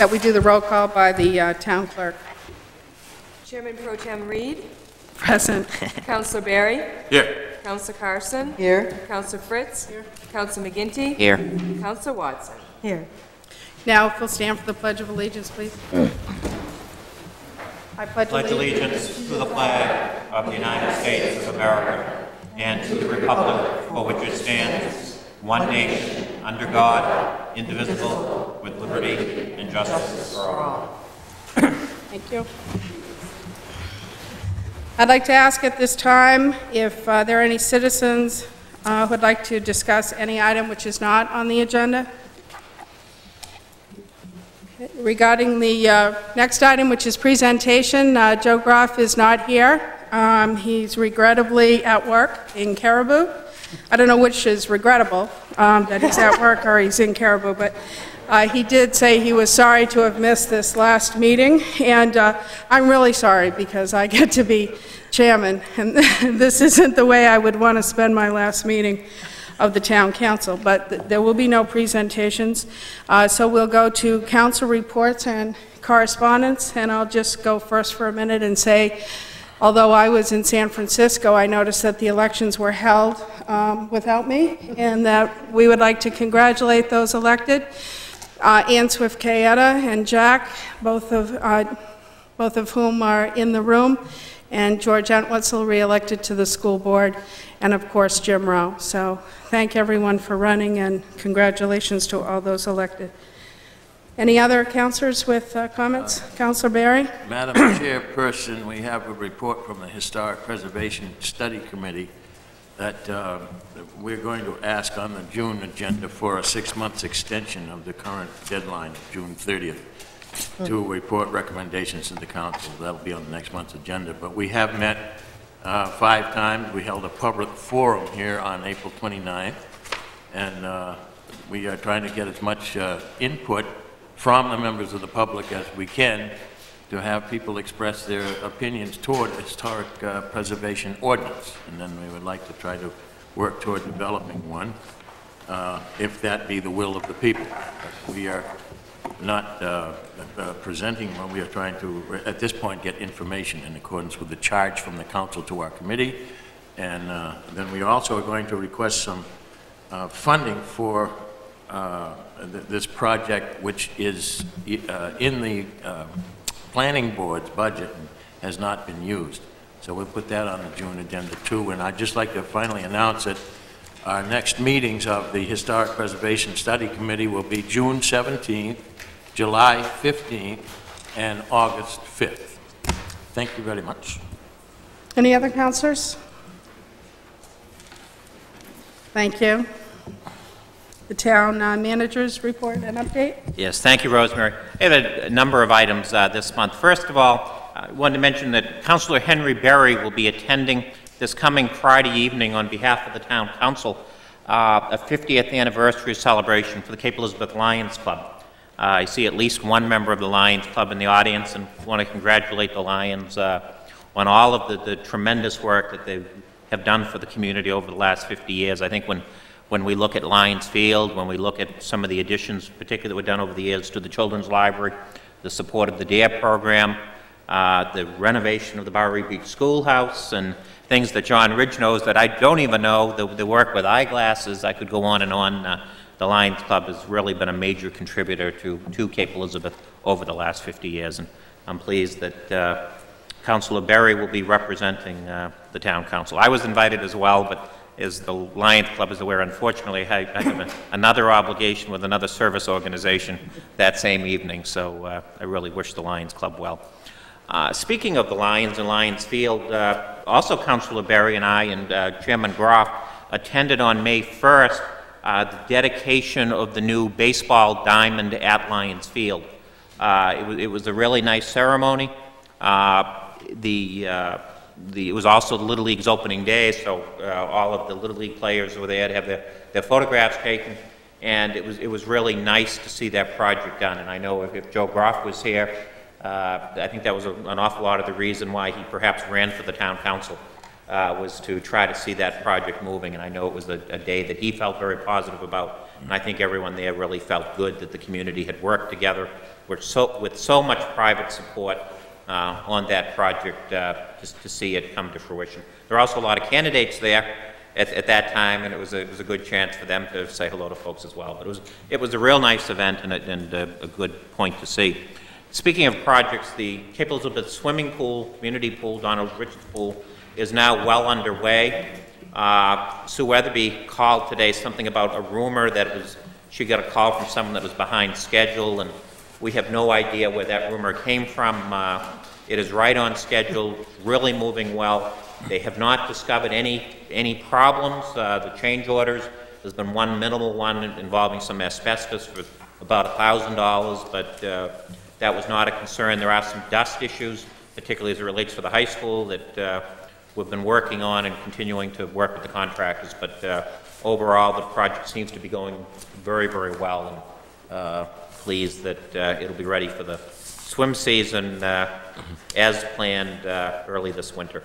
that we do the roll call by the uh, town clerk. Chairman Pro Tem Reed, Present. Councilor Berry, Here. Councilor Carson, Here. Councilor Fritz, Councilor McGinty, Here. Councilor Watson. Here. Now, if we'll stand for the Pledge of Allegiance, please. I pledge pledge allegiance allegiance to the flag of the United States of America and to the republic for which it stands, one nation, under God, indivisible, with liberty justice for all. Thank you. I'd like to ask at this time if uh, there are any citizens uh, who would like to discuss any item which is not on the agenda. Regarding the uh, next item, which is presentation, uh, Joe Groff is not here. Um, He's regrettably at work in Caribou. I don't know which is regrettable, um, that he's at work or he's in Caribou, but uh, he did say he was sorry to have missed this last meeting, and uh, I'm really sorry because I get to be chairman, and this isn't the way I would want to spend my last meeting of the town council, but th- there will be no presentations. Uh, So we'll go to council reports and correspondence, and I'll just go first for a minute and say, although I was in San Francisco, I noticed that the elections were held um, without me, and that we would like to congratulate those elected. Uh, Ann Swift Kayatta and Jack, both of, uh, both of whom are in the room, and George Entwistle reelected to the school board, and of course Jim Rowe. So thank everyone for running, and congratulations to all those elected. Any other councilors with uh, comments? Councilor Berry? Madam Chairperson, we have a report from the Historic Preservation Study Committee that uh, we're going to ask on the June agenda for a six-month extension of the current deadline, June 30th, to report recommendations to the council. That'll be on the next month's agenda. But we have met uh, five times. We held a public forum here on April 29th, and uh, we are trying to get as much uh, input from the members of the public as we can to have people express their opinions toward historic uh, preservation ordinance. And then we would like to try to work toward developing one, uh, if that be the will of the people. But We are not uh, uh, presenting one, we are trying to, at this point, get information in accordance with the charge from the council to our committee. And uh, then we also are going to request some uh, funding for th- this project, which is in the planning board's budget has not been used. So we'll put that on the June agenda too. And I'd just like to finally announce that our next meetings of the Historic Preservation Study Committee will be June 17th, July 15th, and August 5th. Thank you very much. Any other councilors? Thank you. The town uh, managers report and update? Yes, thank you, Rosemary. I have a a number of items uh, this month. First of all, I wanted to mention that Councilor Henry Berry will be attending this coming Friday evening on behalf of the town council, uh, a 50th anniversary celebration for the Cape Elizabeth Lions Club. Uh, I see at least one member of the Lions Club in the audience and want to congratulate the Lions uh, on all of the, the tremendous work that they have done for the community over the last 50 years. I think when, when we look at Lions Field, when we look at some of the additions, particularly that were done over the years to the Children's Library, the support of the DARE program, uh, the renovation of the Bowery Beach Schoolhouse, and things that John Ridge knows that I don't even know, the, the work with eyeglasses, I could go on and on. Uh, the Lions Club has really been a major contributor to, to Cape Elizabeth over the last 50 years, and I'm pleased that uh, Councilor Berry will be representing uh, the town council. I was invited as well, but as the Lions Club is aware, unfortunately, I have another obligation with another service organization that same evening, so uh, I really wish the Lions Club well. Uh, Speaking of the Lions and Lions Field, uh, also Councilor Berry and I and uh, Chairman Groff attended on May 1st uh, the dedication of the new baseball diamond at Lions Field. Uh, It was it was a really nice ceremony. The, the, it was also the Little League's opening day, so uh, all of the Little League players were there to have their, their photographs taken, and it was, it was really nice to see that project done. And I know if, if Joe Groff was here, uh, I think that was a- an awful lot of the reason why he perhaps ran for the town council, uh, was to try to see that project moving, and I know it was a, a day that he felt very positive about. And I think everyone there really felt good that the community had worked together with so, with so much private support uh, on that project uh, just to see it come to fruition. There were also a lot of candidates there at, at that time, and it was, a, it was a good chance for them to say hello to folks as well. But it was, it was a real nice event and, a, and a, a good point to see. Speaking of projects, the Cape Elizabeth Swimming Pool, Community Pool, Donald Richards Pool, is now well underway. Uh, Sue Weatherby called today something about a rumor that was, she got a call from someone that was behind schedule, and we have no idea where that rumor came from. Uh, it is right on schedule, really moving well. They have not discovered any, any problems. Uh, the change orders, there's been one minimal one involving some asbestos for about $1,000, but uh, that was not a concern. There are some dust issues, particularly as it relates to the high school, that uh, we've been working on and continuing to work with the contractors. But uh, overall, the project seems to be going very, very well, and uh, pleased that uh, it'll be ready for the swim season uh, as planned uh, early this winter.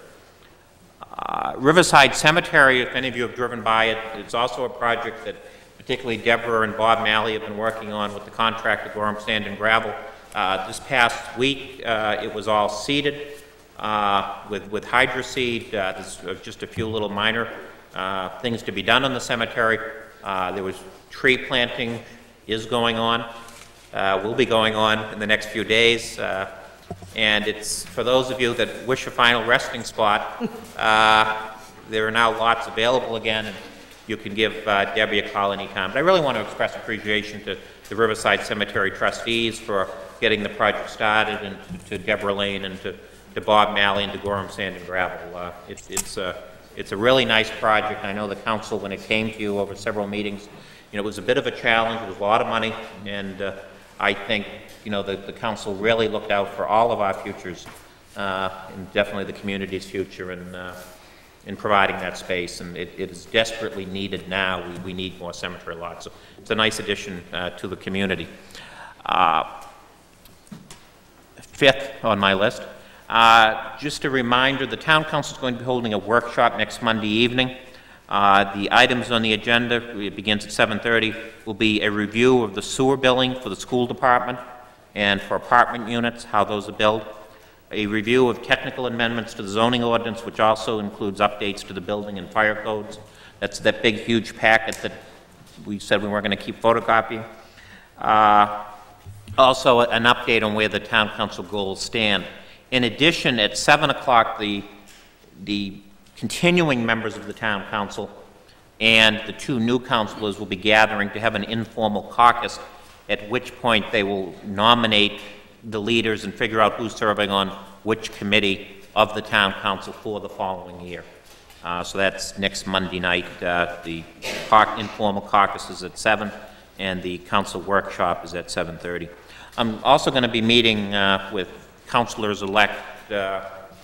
Uh, Riverside Cemetery, if any of you have driven by it, it's also a project that particularly Deborah and Bob Malley have been working on with the contractor Gorham Sand and Gravel. Uh, This past week, uh, it was all seeded uh, with with hydroseed. Uh, There's uh, just a few little minor uh, things to be done in the cemetery. Uh, There was tree planting is going on, uh, will be going on in the next few days. Uh, and it's, for those of you that wish a final resting spot, uh, there are now lots available again, and you can give uh, Debbie a call anytime. But I really want to express appreciation to the Riverside Cemetery trustees for getting the project started, and to Deborah Lane, and to to Bob Malley, and to Gorham Sand and Gravel. Uh, It's it's a it's a really nice project. I know the council, when it came to you over several meetings, you know, it was a bit of a challenge, it was a lot of money, and uh, I think, you know, the, the council really looked out for all of our futures, uh, and definitely the community's future in, uh, in providing that space, and it, it is desperately needed now. We, we need more cemetery lots, so it's a nice addition uh, to the community. Uh, Fifth on my list, uh, just a reminder, the town council is going to be holding a workshop next Monday evening. Uh, The items on the agenda, it begins at 7:30, will be a review of the sewer billing for the school department and for apartment units, how those are billed, a review of technical amendments to the zoning ordinance, which also includes updates to the building and fire codes. That's that big, huge packet that we said we weren't going to keep photocopying. Uh, Also, an update on where the town council goals stand. In addition, at 7 o'clock, the the continuing members of the town council and the two new councilors will be gathering to have an informal caucus, at which point they will nominate the leaders and figure out who's serving on which committee of the town council for the following year. Uh, So that's next Monday night. Uh, The cau- informal caucus is at 7, and the council workshop is at 7:30. I'm also going to be meeting uh, with councilors-elect uh,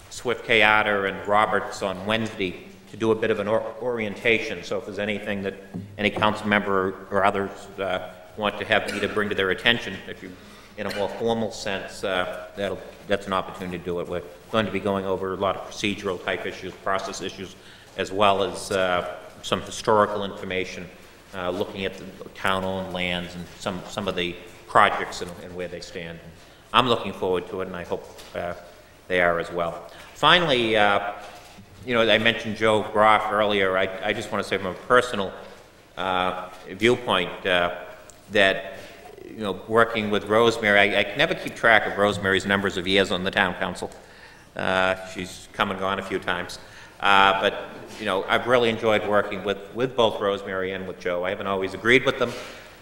Swift Kayatta and Roberts on Wednesday to do a bit of an or- orientation. So if there's anything that any council member or others uh, want to have to bring to their attention, if you, in a more formal sense, uh, that'll, that's an opportunity to do it. We're going to be going over a lot of procedural type issues, process issues, as well as uh, some historical information, uh, looking at the town-owned lands and some, some of the projects and, and where they stand. I'm looking forward to it, and I hope uh, they are as well. Finally, uh, you know, I mentioned Joe Groff earlier. I, I just want to say from a personal uh, viewpoint that, you know, working with Rosemary, I, I can never keep track of Rosemary's numbers of years on the town council. Uh, she's come and gone a few times. Uh, but, you know, I've really enjoyed working with, with both Rosemary and with Joe. I haven't always agreed with them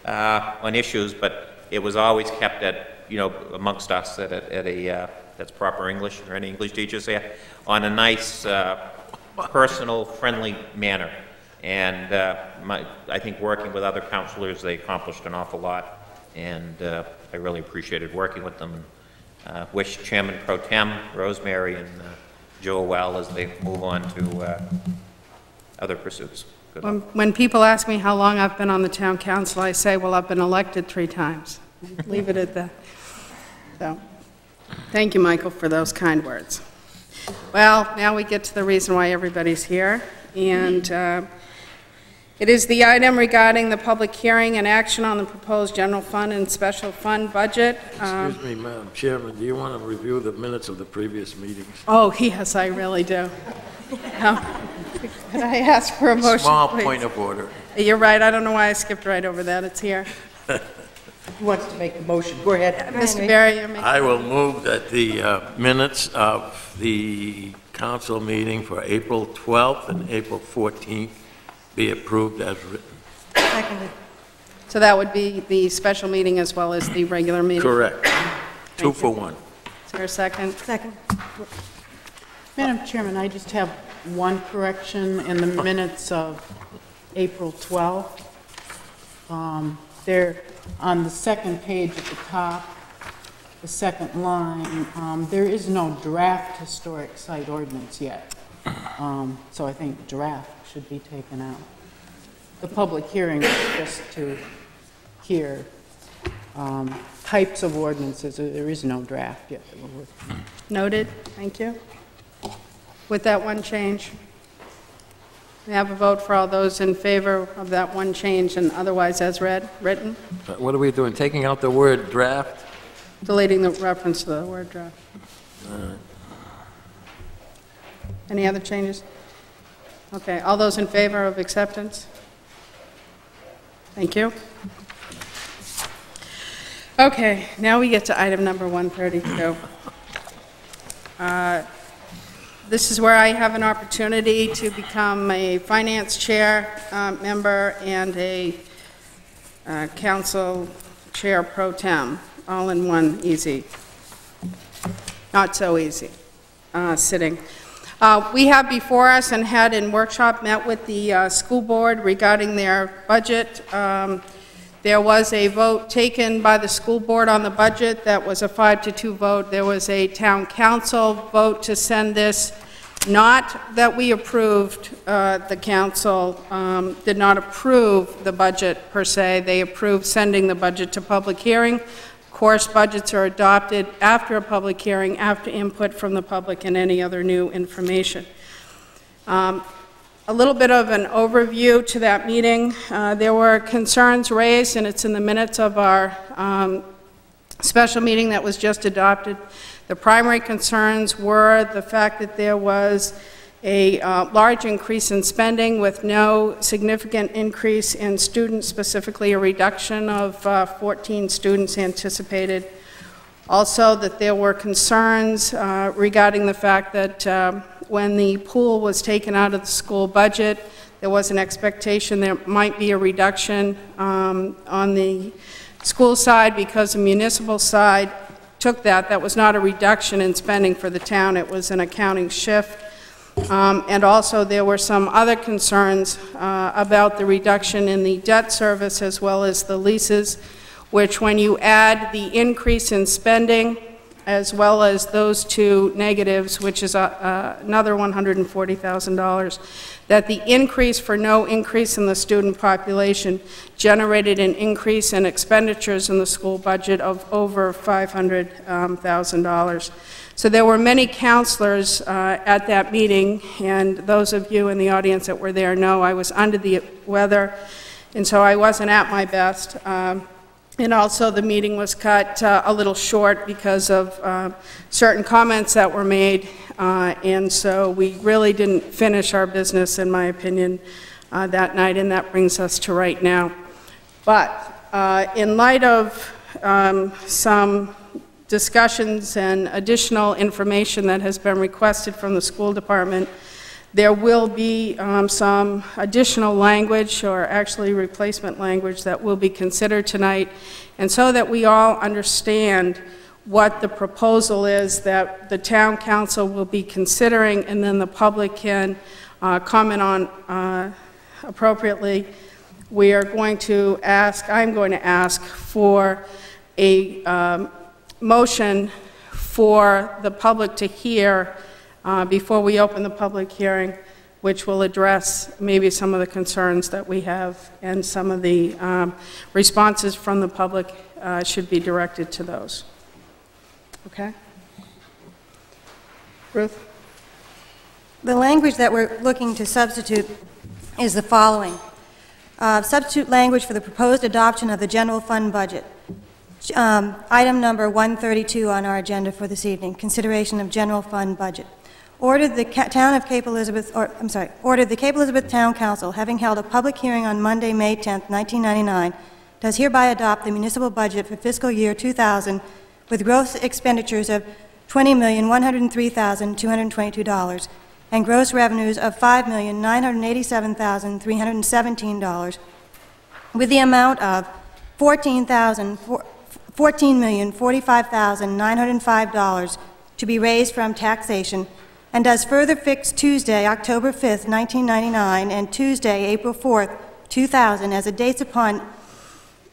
uh, on issues, but it was always kept at, you know, amongst us at at a uh, that's proper English, or any English teachers here, on a nice, uh, personal, friendly manner. And uh, my, I think working with other councilors, they accomplished an awful lot, and uh, I really appreciated working with them. Uh, Wish Chairman Pro Tem Rosemary and uh, Joe well as they move on to uh, other pursuits. Good luck. When when people ask me how long I've been on the town council, I say, well, I've been elected three times. Leave it at that. So, thank you, Michael, for those kind words. Well, now we get to the reason why everybody's here, and uh, It is the item regarding the public hearing and action on the proposed general fund and special fund budget. Um, Excuse me, Madam Chairman, do you want to review the minutes of the previous meetings? Oh, yes, I really do. Um, Could I ask for a motion, Small please? point of order. You're right, I don't know why I skipped right over that, it's here. Who wants to make the motion? Go ahead. Mr. Berry, you're making... I will move that the uh, minutes of the council meeting for April 12th and April 14th be approved as written. Seconded. So that would be the special meeting as well as the regular meeting? Correct. Two for one. Is there a second? Second. Madam Chairman, I just have one correction in the minutes of April 12th. Um, There, on the second page at the top, the second line, um, there is no draft historic site ordinance yet. Um, So I think draft should be taken out. The public hearing is just to hear um, types of ordinances. There is no draft yet that we're working on. Noted, thank you. With that one change, we have a vote for all those in favor of that one change and otherwise as read, written, But What are we doing, taking out the word draft? deleting the reference to the word draft. Any other changes? Okay, all those in favor of acceptance? Thank you. Okay, now we get to item number 132. Uh, This is where I have an opportunity to become a finance chair uh, member and a uh, council chair pro tem, all in one easy. Not so easy, uh, sitting. Uh, We have before us and had in workshop met with the uh, school board regarding their budget. Um, There was a vote taken by the school board on the budget that was a five to two vote. There was a town council vote to send this, not that we approved, uh, the council um, did not approve the budget per se. They approved sending the budget to public hearing. Course, budgets are adopted after a public hearing, after input from the public and any other new information. Um, A little bit of an overview to that meeting. Uh, There were concerns raised, and it's in the minutes of our um, special meeting that was just adopted. The primary concerns were the fact that there was a uh, large increase in spending with no significant increase in students, specifically a reduction of uh, 14 students anticipated. Also, that there were concerns uh, regarding the fact that um, when the pool was taken out of the school budget, there was an expectation there might be a reduction um, on the school side because the municipal side took that. That was not a reduction in spending for the town, it was an accounting shift. Um, And also, there were some other concerns uh, about the reduction in the debt service as well as the leases, which when you add the increase in spending as well as those two negatives, which is uh, uh, another $140,000, that the increase for no increase in the student population generated an increase in expenditures in the school budget of over $500,000. So there were many councilors uh, at that meeting, and those of you in the audience that were there know I was under the weather, and so I wasn't at my best. Um, And also, the meeting was cut uh, a little short because of uh, certain comments that were made, uh, and so we really didn't finish our business, in my opinion, uh, that night, and that brings us to right now. But uh, in light of um, some discussions and additional information that has been requested from the school department, there will be um, some additional language, or actually replacement language, that will be considered tonight, and so that we all understand what the proposal is that the town council will be considering, and then the public can uh, comment on uh, appropriately, we are going to ask, I'm going to ask for a um, motion for the public to hear uh, before we open the public hearing, which will address maybe some of the concerns that we have, and some of the um, responses from the public uh, should be directed to those. Okay? Ruth? The language that we're looking to substitute is the following. uh, substitute language for the proposed adoption of the general fund budget. Um, Item number 132 on our agenda for this evening, consideration of general fund budget. Ordered the ca- Town of Cape Elizabeth, or, I'm sorry, ordered the Cape Elizabeth Town Council, having held a public hearing on Monday, May 10th, 1999, does hereby adopt the municipal budget for fiscal year 2000 with gross expenditures of $20,103,222 and gross revenues of $5,987,317 with the amount of $14,000 $14,045,905 to be raised from taxation, and does further fix Tuesday, October 5th, 1999, and Tuesday, April 4th, 2000, as the dates upon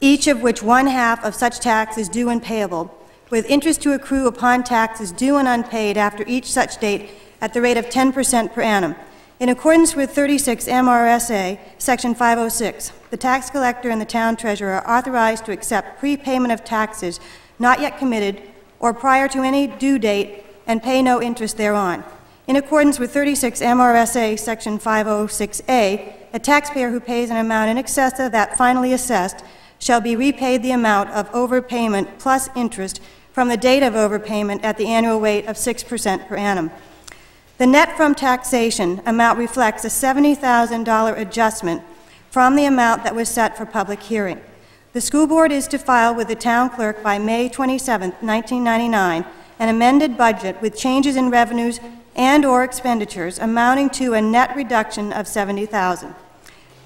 each of which one-half of such tax is due and payable, with interest to accrue upon taxes due and unpaid after each such date at the rate of 10% per annum. In accordance with 36 MRSA, Section 506, the tax collector and the town treasurer are authorized to accept prepayment of taxes not yet committed or prior to any due date and pay no interest thereon. In accordance with 36 MRSA, Section 506A, a taxpayer who pays an amount in excess of that finally assessed shall be repaid the amount of overpayment plus interest from the date of overpayment at the annual rate of 6% per annum. The net from taxation amount reflects a $70,000 adjustment from the amount that was set for public hearing. The school board is to file with the town clerk by May 27, 1999, an amended budget with changes in revenues and/or expenditures amounting to a net reduction of 70,000.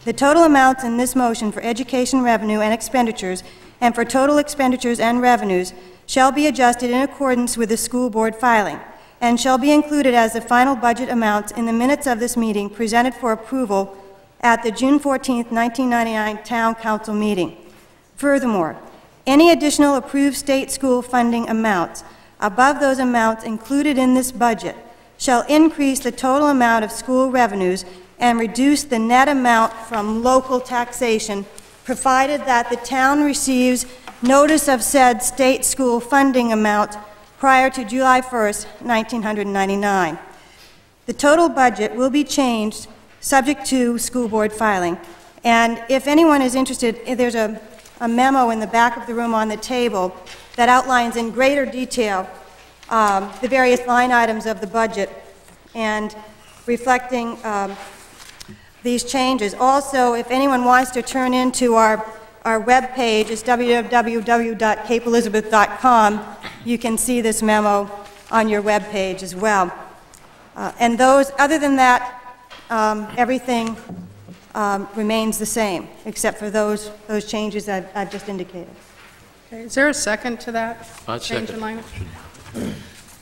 The total amounts in this motion for education revenue and expenditures and for total expenditures and revenues shall be adjusted in accordance with the school board filing and shall be included as the final budget amounts in the minutes of this meeting presented for approval at the June 14, 1999 Town Council meeting. Furthermore, any additional approved state school funding amounts above those amounts included in this budget shall increase the total amount of school revenues and reduce the net amount from local taxation, provided that the town receives notice of said state school funding amount prior to July 1st, 1999. The total budget will be changed subject to school board filing. And if anyone is interested, eh, there's a a memo in the back of the room on the table that outlines in greater detail um, the various line items of the budget and reflecting um, these changes. Also, if anyone wants to turn into our, our webpage, is www.capeelizabeth.com. You can see this memo on your webpage as well. Uh, And those, other than that, um, everything um, remains the same, except for those, those changes I've, I've just indicated. Okay, Is there a second to that? I'll Change second. in language?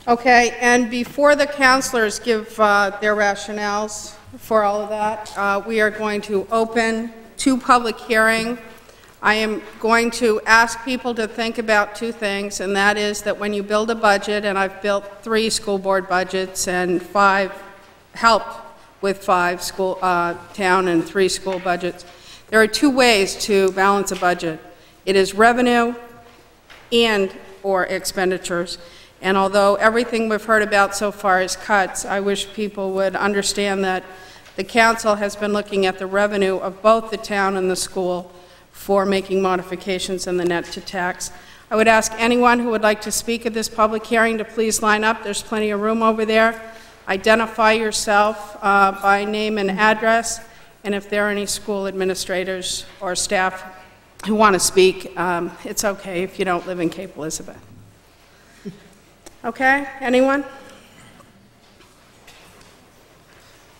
Okay, and before the councilors give uh, their rationales for all of that, uh, we are going to open two public hearing. I am going to ask people to think about two things, and that is that when you build a budget, and I've built three school board budgets and five, helped with five school, uh, town and three school budgets, there are two ways to balance a budget. It is revenue and/or expenditures. And although everything we've heard about so far is cuts, I wish people would understand that the council has been looking at the revenue of both the town and the school for making modifications in the net to tax. I would ask anyone who would like to speak at this public hearing to please line up. There's plenty of room over there. Identify yourself uh, by name and address, and if there are any school administrators or staff who want to speak, um, it's okay if you don't live in Cape Elizabeth. Okay, anyone?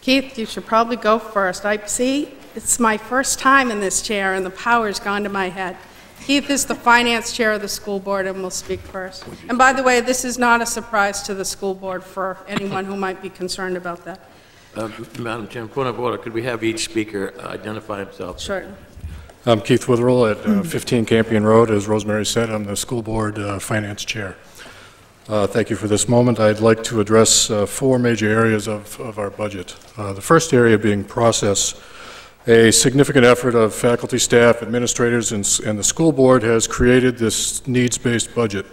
Keith, you should probably go first. I see, it's my first time in this chair, and the power's gone to my head. Keith is the finance chair of the school board and will speak first. And by the way, this is not a surprise to the school board for anyone who might be concerned about that. Uh, Madam Chair, point of order, could we have each speaker identify himself? Sure. I'm Keith Witherell at uh, 15 Campion Road. As Rosemary said, I'm the school board uh, finance chair. Uh, Thank you for this moment. I'd like to address uh, four major areas of of our budget. Uh, The first area being process. A significant effort of faculty, staff, administrators, and and the school board has created this needs-based budget.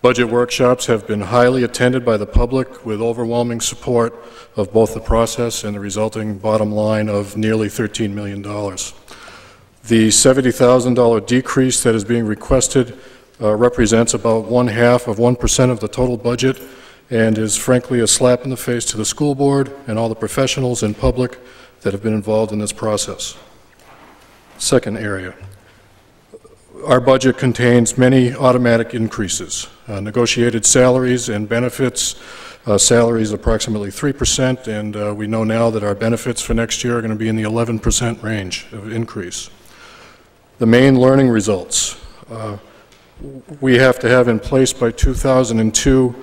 Budget workshops have been highly attended by the public with overwhelming support of both the process and the resulting bottom line of nearly $13 million. The $70,000 decrease that is being requested uh, represents about one-half of 1% of the total budget and is frankly a slap in the face to the school board and all the professionals and public that have been involved in this process. Second area. Our budget contains many automatic increases, uh, negotiated salaries and benefits, uh, salaries approximately 3%, and uh, we know now that our benefits for next year are going to be in the 11% range of increase. The Maine learning results. We have to have in place by 2002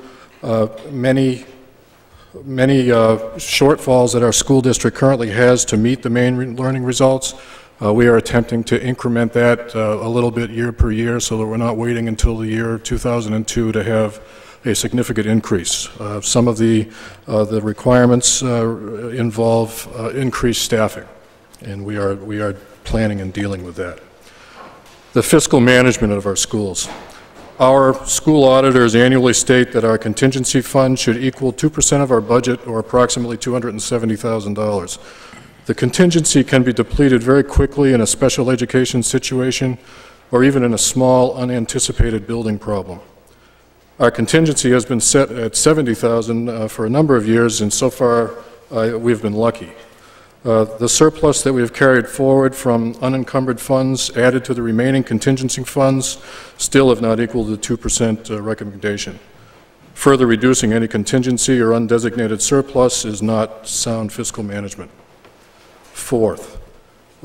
uh, many, many uh, shortfalls that our school district currently has to meet the Maine re- learning results. Uh, We are attempting to increment that uh, a little bit year per year so that we're not waiting until the year 2002 to have a significant increase. Uh, Some of the, uh, the requirements involve increased staffing, and we are, we are planning and dealing with that. The fiscal management of our schools. Our school auditors annually state that our contingency fund should equal 2% of our budget, or approximately $270,000. The contingency can be depleted very quickly in a special education situation, or even in a small, unanticipated building problem. Our contingency has been set at 70,000 uh, for a number of years, and so far, uh, we've been lucky. Uh, The surplus that we have carried forward from unencumbered funds added to the remaining contingency funds still have not equaled the 2% uh, recommendation. Further reducing any contingency or undesignated surplus is not sound fiscal management. Fourth,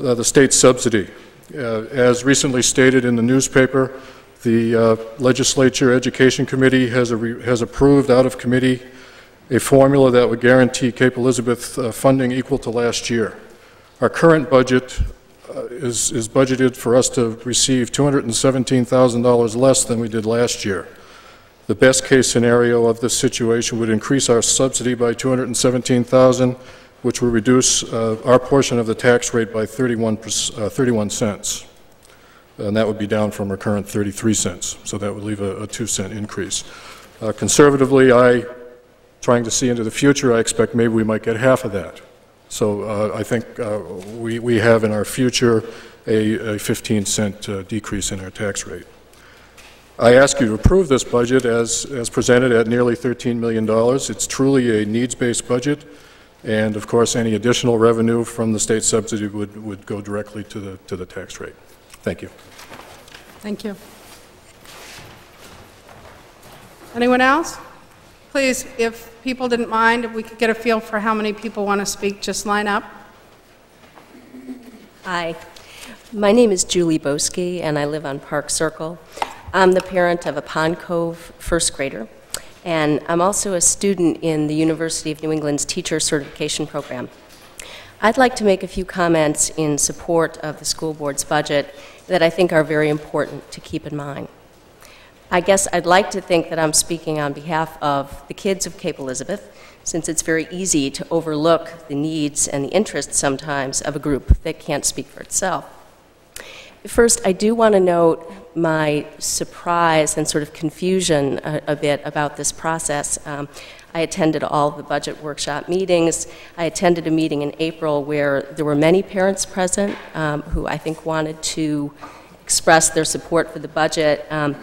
uh, the state subsidy. Uh, As recently stated in the newspaper, the uh, Legislature Education Committee has has approved out of committee a formula that would guarantee Cape Elizabeth uh, funding equal to last year. Our current budget uh, is is budgeted for us to receive $217,000 less than we did last year. The best-case scenario of this situation would increase our subsidy by 217,000, which would reduce uh, our portion of the tax rate by 31 uh, 31 cents. And that would be down from our current 33 cents, so that would leave a a 2 cent increase. Uh, Conservatively, I trying to see into the future, I expect maybe we might get half of that. So uh, I think uh, we we have in our future a a 15 cent uh, decrease in our tax rate. I ask you to approve this budget as as presented at nearly $13 million. It's truly a needs-based budget, and of course, any additional revenue from the state subsidy would would go directly to the to the tax rate. Thank you. Thank you. Anyone else? Please, if people didn't mind, if we could get a feel for how many people want to speak, just line up. Hi, my name is Julie Boski, and I live on Park Circle. I'm the parent of a Pond Cove first grader, and I'm also a student in the University of New England's Teacher Certification Program. I'd like to make a few comments in support of the school board's budget that I think are very important to keep in mind. I guess I'd like to think that I'm speaking on behalf of the kids of Cape Elizabeth, since it's very easy to overlook the needs and the interests sometimes of a group that can't speak for itself. First, I do want to note my surprise and sort of confusion a, a bit about this process. Um, I attended all the budget workshop meetings. I attended a meeting in April where there were many parents present um, who I think wanted to express their support for the budget. Um,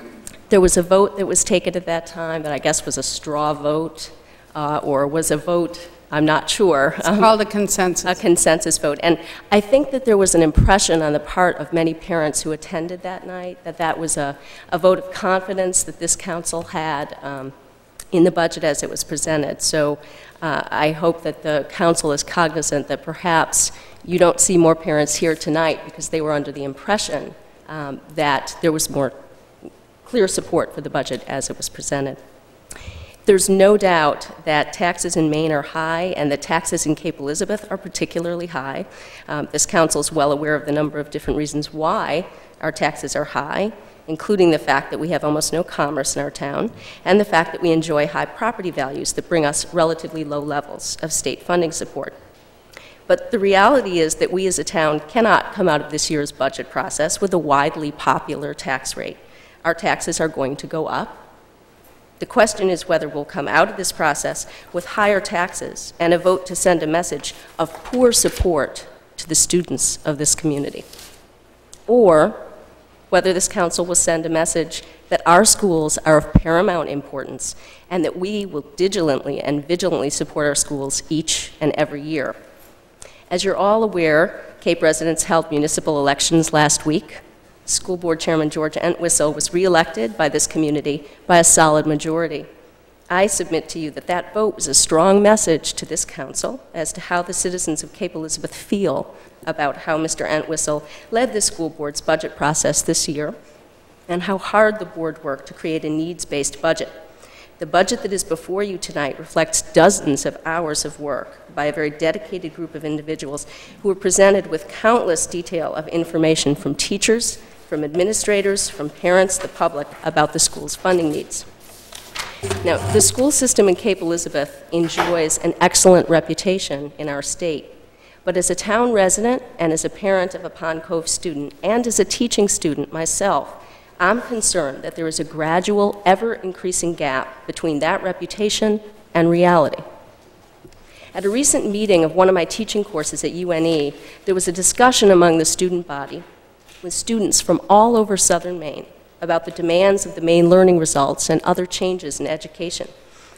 there was a vote that was taken at that time that I guess was a straw vote uh, or was a vote, I'm not sure. It's called a consensus. a consensus vote. And I think that there was an impression on the part of many parents who attended that night that that was a, a vote of confidence that this council had um, in the budget as it was presented. So uh, I hope that the council is cognizant that perhaps you don't see more parents here tonight because they were under the impression um, that there was more clear support for the budget as it was presented. There's no doubt that taxes in Maine are high and that taxes in Cape Elizabeth are particularly high. Um, this council is well aware of the number of different reasons why our taxes are high, including the fact that we have almost no commerce in our town and the fact that we enjoy high property values that bring us relatively low levels of state funding support. But the reality is that we as a town cannot come out of this year's budget process with a widely popular tax rate. Our taxes are going to go up. The question is whether we'll come out of this process with higher taxes and a vote to send a message of poor support to the students of this community. or whether this council will send a message that our schools are of paramount importance and that we will diligently and vigilantly support our schools each and every year. As you're all aware, Cape residents held municipal elections last week. School Board Chairman George Entwistle was reelected by this community by a solid majority. I submit to you that that vote was a strong message to this council as to how the citizens of Cape Elizabeth feel about how Mr. Entwistle led the school board's budget process this year and how hard the board worked to create a needs-based budget. The budget that is before you tonight reflects dozens of hours of work by a very dedicated group of individuals who were presented with countless detail of information from teachers, from administrators, from parents, the public, about the school's funding needs. Now, the school system in Cape Elizabeth enjoys an excellent reputation in our state. But as a town resident and as a parent of a Pond Cove student and as a teaching student myself, I'm concerned that there is a gradual, ever increasing gap between that reputation and reality. At a recent meeting of one of my teaching courses at UNE, there was a discussion among the student body with students from all over southern Maine about the demands of the Maine learning results and other changes in education.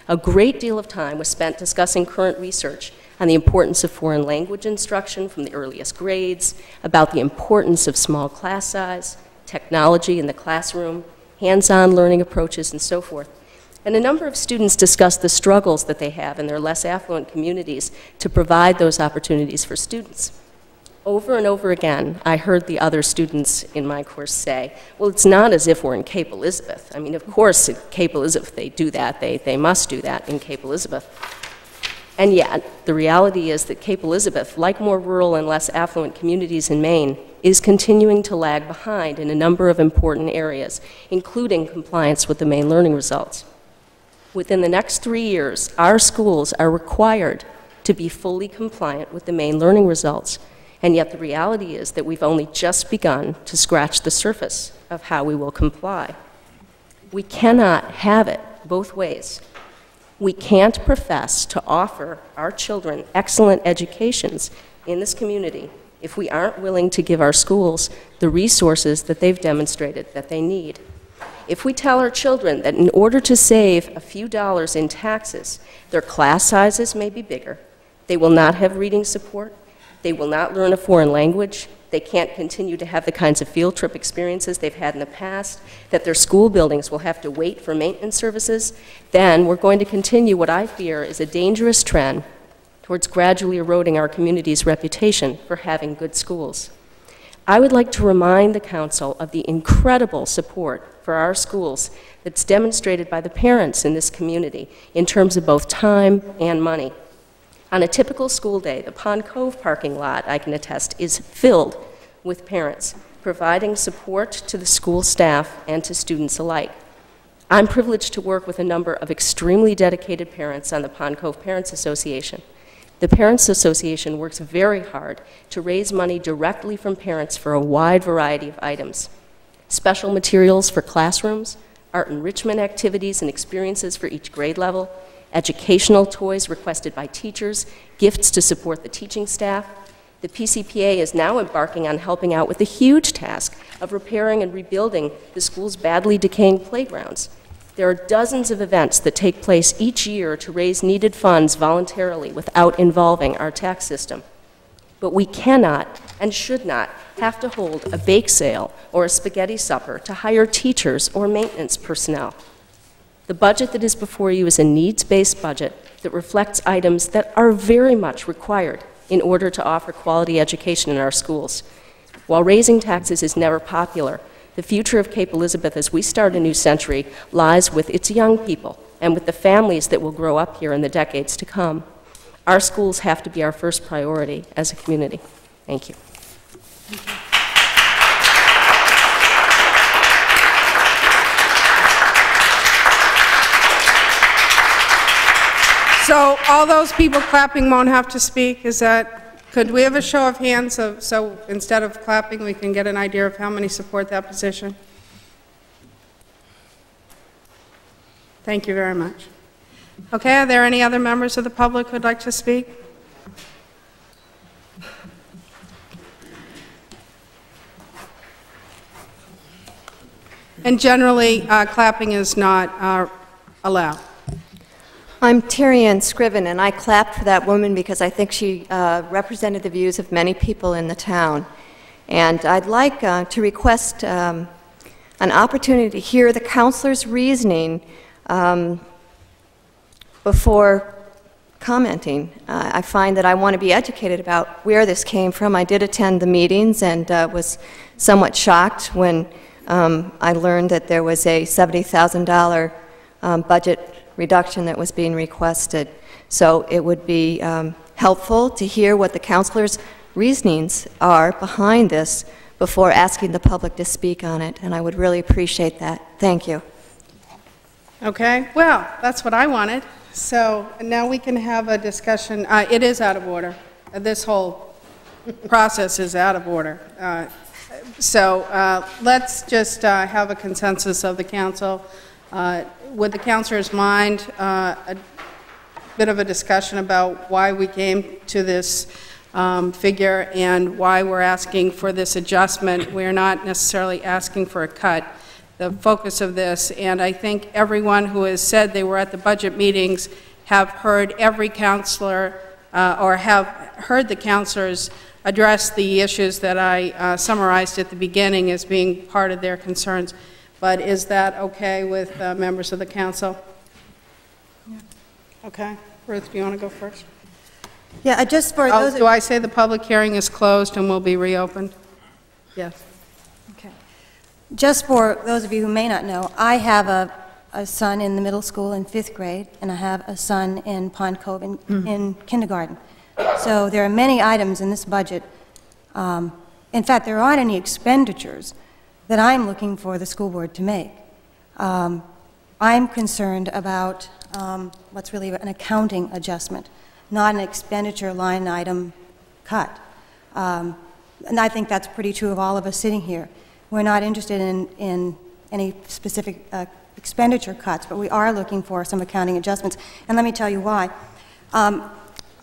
A great deal of time was spent discussing current research on the importance of foreign language instruction from the earliest grades, about the importance of small class size, technology in the classroom, hands-on learning approaches, and so forth. And a number of students discussed the struggles that they have in their less affluent communities to provide those opportunities for students. Over and over again, I heard the other students in my course say, well, it's not as if we're in Cape Elizabeth. I mean, of course, in Cape Elizabeth, they do that. They, they must do that in Cape Elizabeth. And yet, the reality is that Cape Elizabeth, like more rural and less affluent communities in Maine, is continuing to lag behind in a number of important areas, including compliance with the Maine learning results. Within the next three years, our schools are required to be fully compliant with the Maine learning results. And yet the reality is that we've only just begun to scratch the surface of how we will comply. We cannot have it both ways. We can't profess to offer our children excellent educations in this community if we aren't willing to give our schools the resources that they've demonstrated that they need. If we tell our children that in order to save a few dollars in taxes, their class sizes may be bigger, they will not have reading support, they will not learn a foreign language. They can't continue to have the kinds of field trip experiences they've had in the past, that their school buildings will have to wait for maintenance services. Then we're going to continue what I fear is a dangerous trend towards gradually eroding our community's reputation for having good schools. I would like to remind the Council of the incredible support for our schools that's demonstrated by the parents in this community in terms of both time and money. On a typical school day, the Pond Cove parking lot, I can attest, is filled with parents, providing support to the school staff and to students alike. I'm privileged to work with a number of extremely dedicated parents on the Pond Cove Parents Association. The Parents Association works very hard to raise money directly from parents for a wide variety of items. Special materials for classrooms, art enrichment activities and experiences for each grade level, educational toys requested by teachers, gifts to support the teaching staff. The PCPA is now embarking on helping out with the huge task of repairing and rebuilding the school's badly decaying playgrounds. There are dozens of events that take place each year to raise needed funds voluntarily without involving our tax system. But we cannot and should not have to hold a bake sale or a spaghetti supper to hire teachers or maintenance personnel. The budget that is before you is a needs-based budget that reflects items that are very much required in order to offer quality education in our schools. While raising taxes is never popular, the future of Cape Elizabeth as we start a new century lies with its young people and with the families that will grow up here in the decades to come. Our schools have to be our first priority as a community. Thank you. So all those people clapping won't have to speak, is that, could we have a show of hands so, so instead of clapping, we can get an idea of how many support that position? Thank you very much. Okay, are there any other members of the public who'd like to speak? And generally, uh, clapping is not uh, allowed. I'm Ann Scriven, and I clapped for that woman because I think she uh, represented the views of many people in the town. And I'd like uh, to request um, an opportunity to hear the councilor's reasoning um, before commenting. Uh, I find that I want to be educated about where this came from. I did attend the meetings and uh, was somewhat shocked when um, I learned that there was a $70,000 um, budget reduction that was being requested. So it would be um, helpful to hear what the councilor's reasonings are behind this before asking the public to speak on it, and I would really appreciate that. Thank you. Okay, well, that's what I wanted. So now we can have a discussion. Uh, It is out of order. This whole process is out of order. Uh, So uh, let's just uh, have a consensus of the council. Uh, Would the councilors mind uh, a bit of a discussion about why we came to this um, figure and why we're asking for this adjustment? We're not necessarily asking for a cut the focus of this, and I think everyone who has said they were at the budget meetings have heard every councilor, uh, or have heard the councilors address the issues that I uh, summarized at the beginning as being part of their concerns. But is that okay with uh, members of the council? Okay. Ruth, do you want to go first? Yeah, I just for Oh, those... Do I say the public hearing is closed and will be reopened? Yes. Okay. Just for those of you who may not know, I have a, a son in the middle school in fifth grade, and I have a son in Pond Cove in, in kindergarten. So there are many items in this budget. Um, in fact, there aren't any expenditures that I'm looking for the school board to make. Um, I'm concerned about um, what's really an accounting adjustment, not an expenditure line item cut. Um, and I think that's pretty true of all of us sitting here. We're not interested in, in any specific uh, expenditure cuts, but we are looking for some accounting adjustments. And let me tell you why. Um,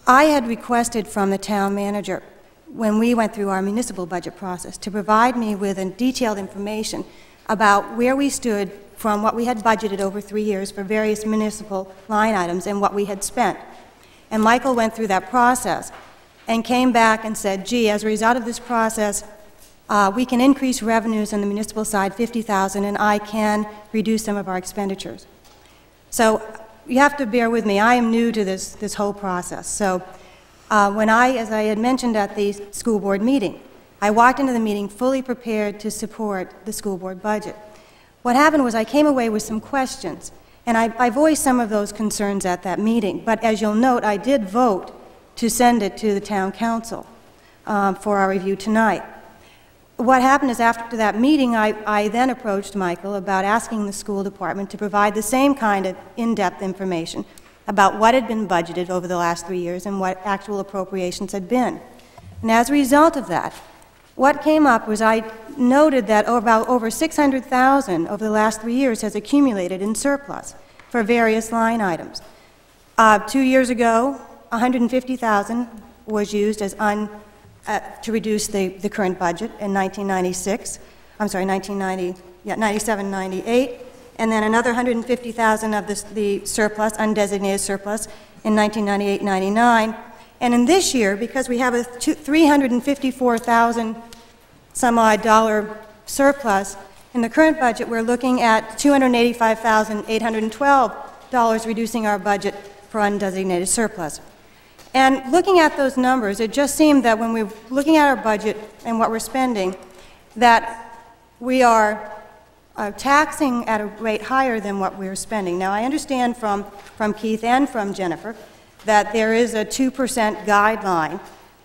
I had requested from the town manager, when we went through our municipal budget process, to provide me with detailed information about where we stood from what we had budgeted over three years for various municipal line items and what we had spent. And Michael went through that process and came back and said, gee, as a result of this process, uh, we can increase revenues on the municipal side 50,000 and I can reduce some of our expenditures. So you have to bear with me. I am new to this, this whole process. So uh, when I, as I had mentioned at the school board meeting, I walked into the meeting fully prepared to support the school board budget. What happened was I came away with some questions, and I, I voiced some of those concerns at that meeting. But as you'll note, I did vote to send it to the town council um, for our review tonight. What happened is after that meeting, I, I then approached Michael about asking the school department to provide the same kind of in-depth information about what had been budgeted over the last three years and what actual appropriations had been. And as a result of that, what came up was I noted that about over 600,000 over the last three years has accumulated in surplus for various line items. Uh, two years ago, 150,000 was used as un, uh, to reduce the, the current budget in 1996. I'm sorry, 1990, yeah, 97, 98, and then another 150,000 of the surplus, undesignated surplus, in 1998, 99. And in this year, because we have a two, 354,000 some odd dollar surplus, in the current budget, we're looking at $285,812, reducing our budget for undesignated surplus. And looking at those numbers, it just seemed that when we're looking at our budget and what we're spending, that we are uh, taxing at a rate higher than what we're spending. Now, I understand from, from Keith and from Jennifer that there is a 2% guideline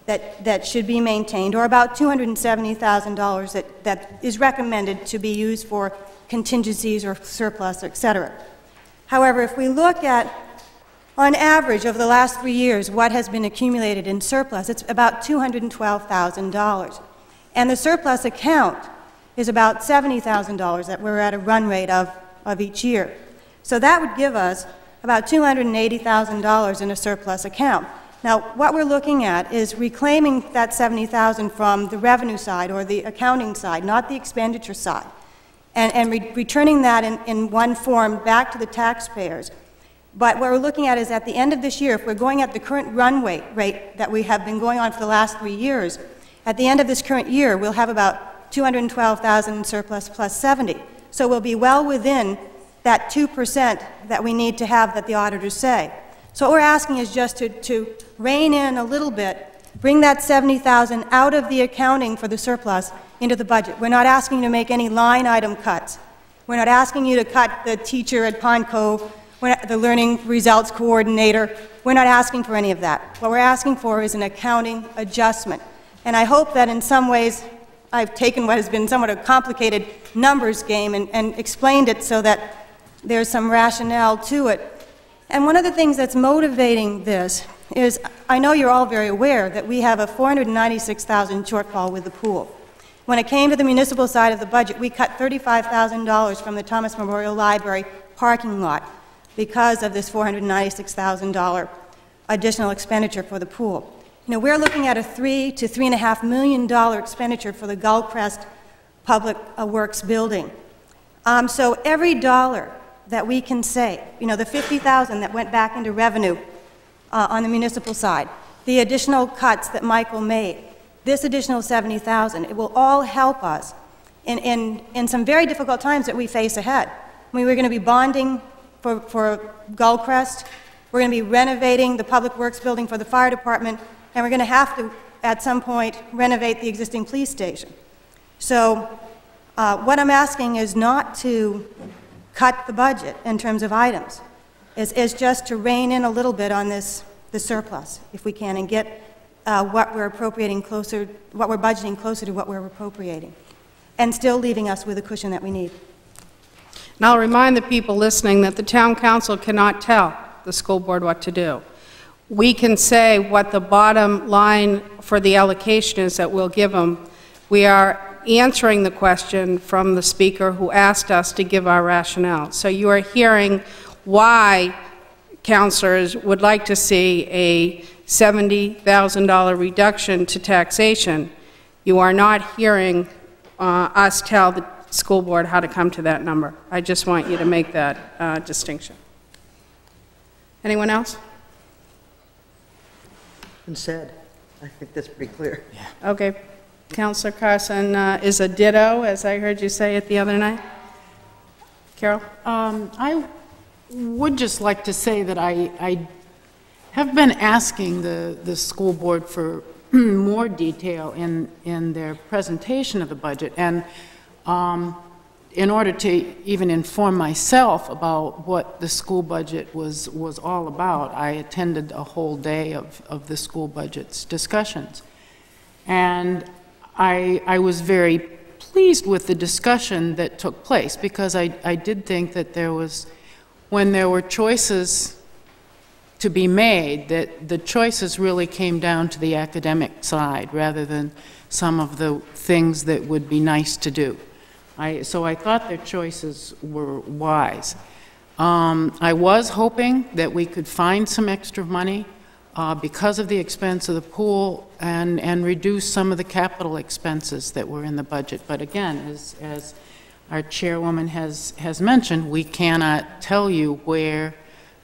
that, that should be maintained, or about $270,000 that, that is recommended to be used for contingencies or surplus, et cetera. However, if we look at on average, over the last three years, what has been accumulated in surplus, it's about $212,000. And the surplus account is about $70,000 that we're at a run rate of, of each year. So that would give us about $280,000 in a surplus account. Now, what we're looking at is reclaiming that $70,000 from the revenue side or the accounting side, not the expenditure side. and, and re- returning that in, in one form back to the taxpayers. But what we're looking at is at the end of this year, if we're going at the current runway rate that we have been going on for the last three years, at the end of this current year, we'll have about 212,000 surplus plus 70. So we'll be well within that 2% that we need to have that the auditors say. So what we're asking is just to, to rein in a little bit, bring that 70,000 out of the accounting for the surplus into the budget. We're not asking you to make any line item cuts. We're not asking you to cut the teacher at Pond Cove, the learning results coordinator. We're not asking for any of that. What we're asking for is an accounting adjustment. And I hope that in some ways, I've taken what has been somewhat a complicated numbers game and, and explained it so that there's some rationale to it. And one of the things that's motivating this is, I know you're all very aware that we have a 496,000 shortfall with the pool. When it came to the municipal side of the budget, we cut $35,000 from the Thomas Memorial Library parking lot because of this $496,000 additional expenditure for the pool. You know, we're looking at a three to three and a half million dollar expenditure for the Gullcrest Public uh, Works building. Um, so every dollar that we can save, you know, the 50,000 that went back into revenue uh, on the municipal side, the additional cuts that Michael made, this additional 70,000, it will all help us in, in, in some very difficult times that we face ahead. I mean, we're going to be bonding for, for Gullcrest, we're going to be renovating the Public Works building for the fire department, and we're going to have to, at some point, renovate the existing police station. So uh, what I'm asking is not to cut the budget in terms of items, is, is just to rein in a little bit on this, the surplus, if we can, and get uh, what we're appropriating closer, what we're budgeting closer to what we're appropriating, and still leaving us with a cushion that we need. And I'll remind the people listening that the town council cannot tell the school board what to do. We can say what the bottom line for the allocation is that we'll give them. We are answering the question from the speaker who asked us to give our rationale. So you are hearing why councilors would like to see a $70,000 reduction to taxation. You are not hearing uh, us tell the school board how to come to that number. I just want you to make that uh, distinction. Anyone else? Been said. I think that's pretty clear. Okay. Councilor Carson uh, is a ditto, as I heard you say it the other night. Carol? Um, I would just like to say that I, I have been asking the, the school board for more detail in, in their presentation of the budget, and um, in order to even inform myself about what the school budget was, was all about, I attended a whole day of, of the school budget's discussions. And I, I was very pleased with the discussion that took place because I, I did think that there was, when there were choices to be made, that the choices really came down to the academic side rather than some of the things that would be nice to do. I, so I thought their choices were wise. Um, I was hoping that we could find some extra money uh, because of the expense of the pool and, and reduce some of the capital expenses that were in the budget. But again, as, as our chairwoman has, has mentioned, we cannot tell you where,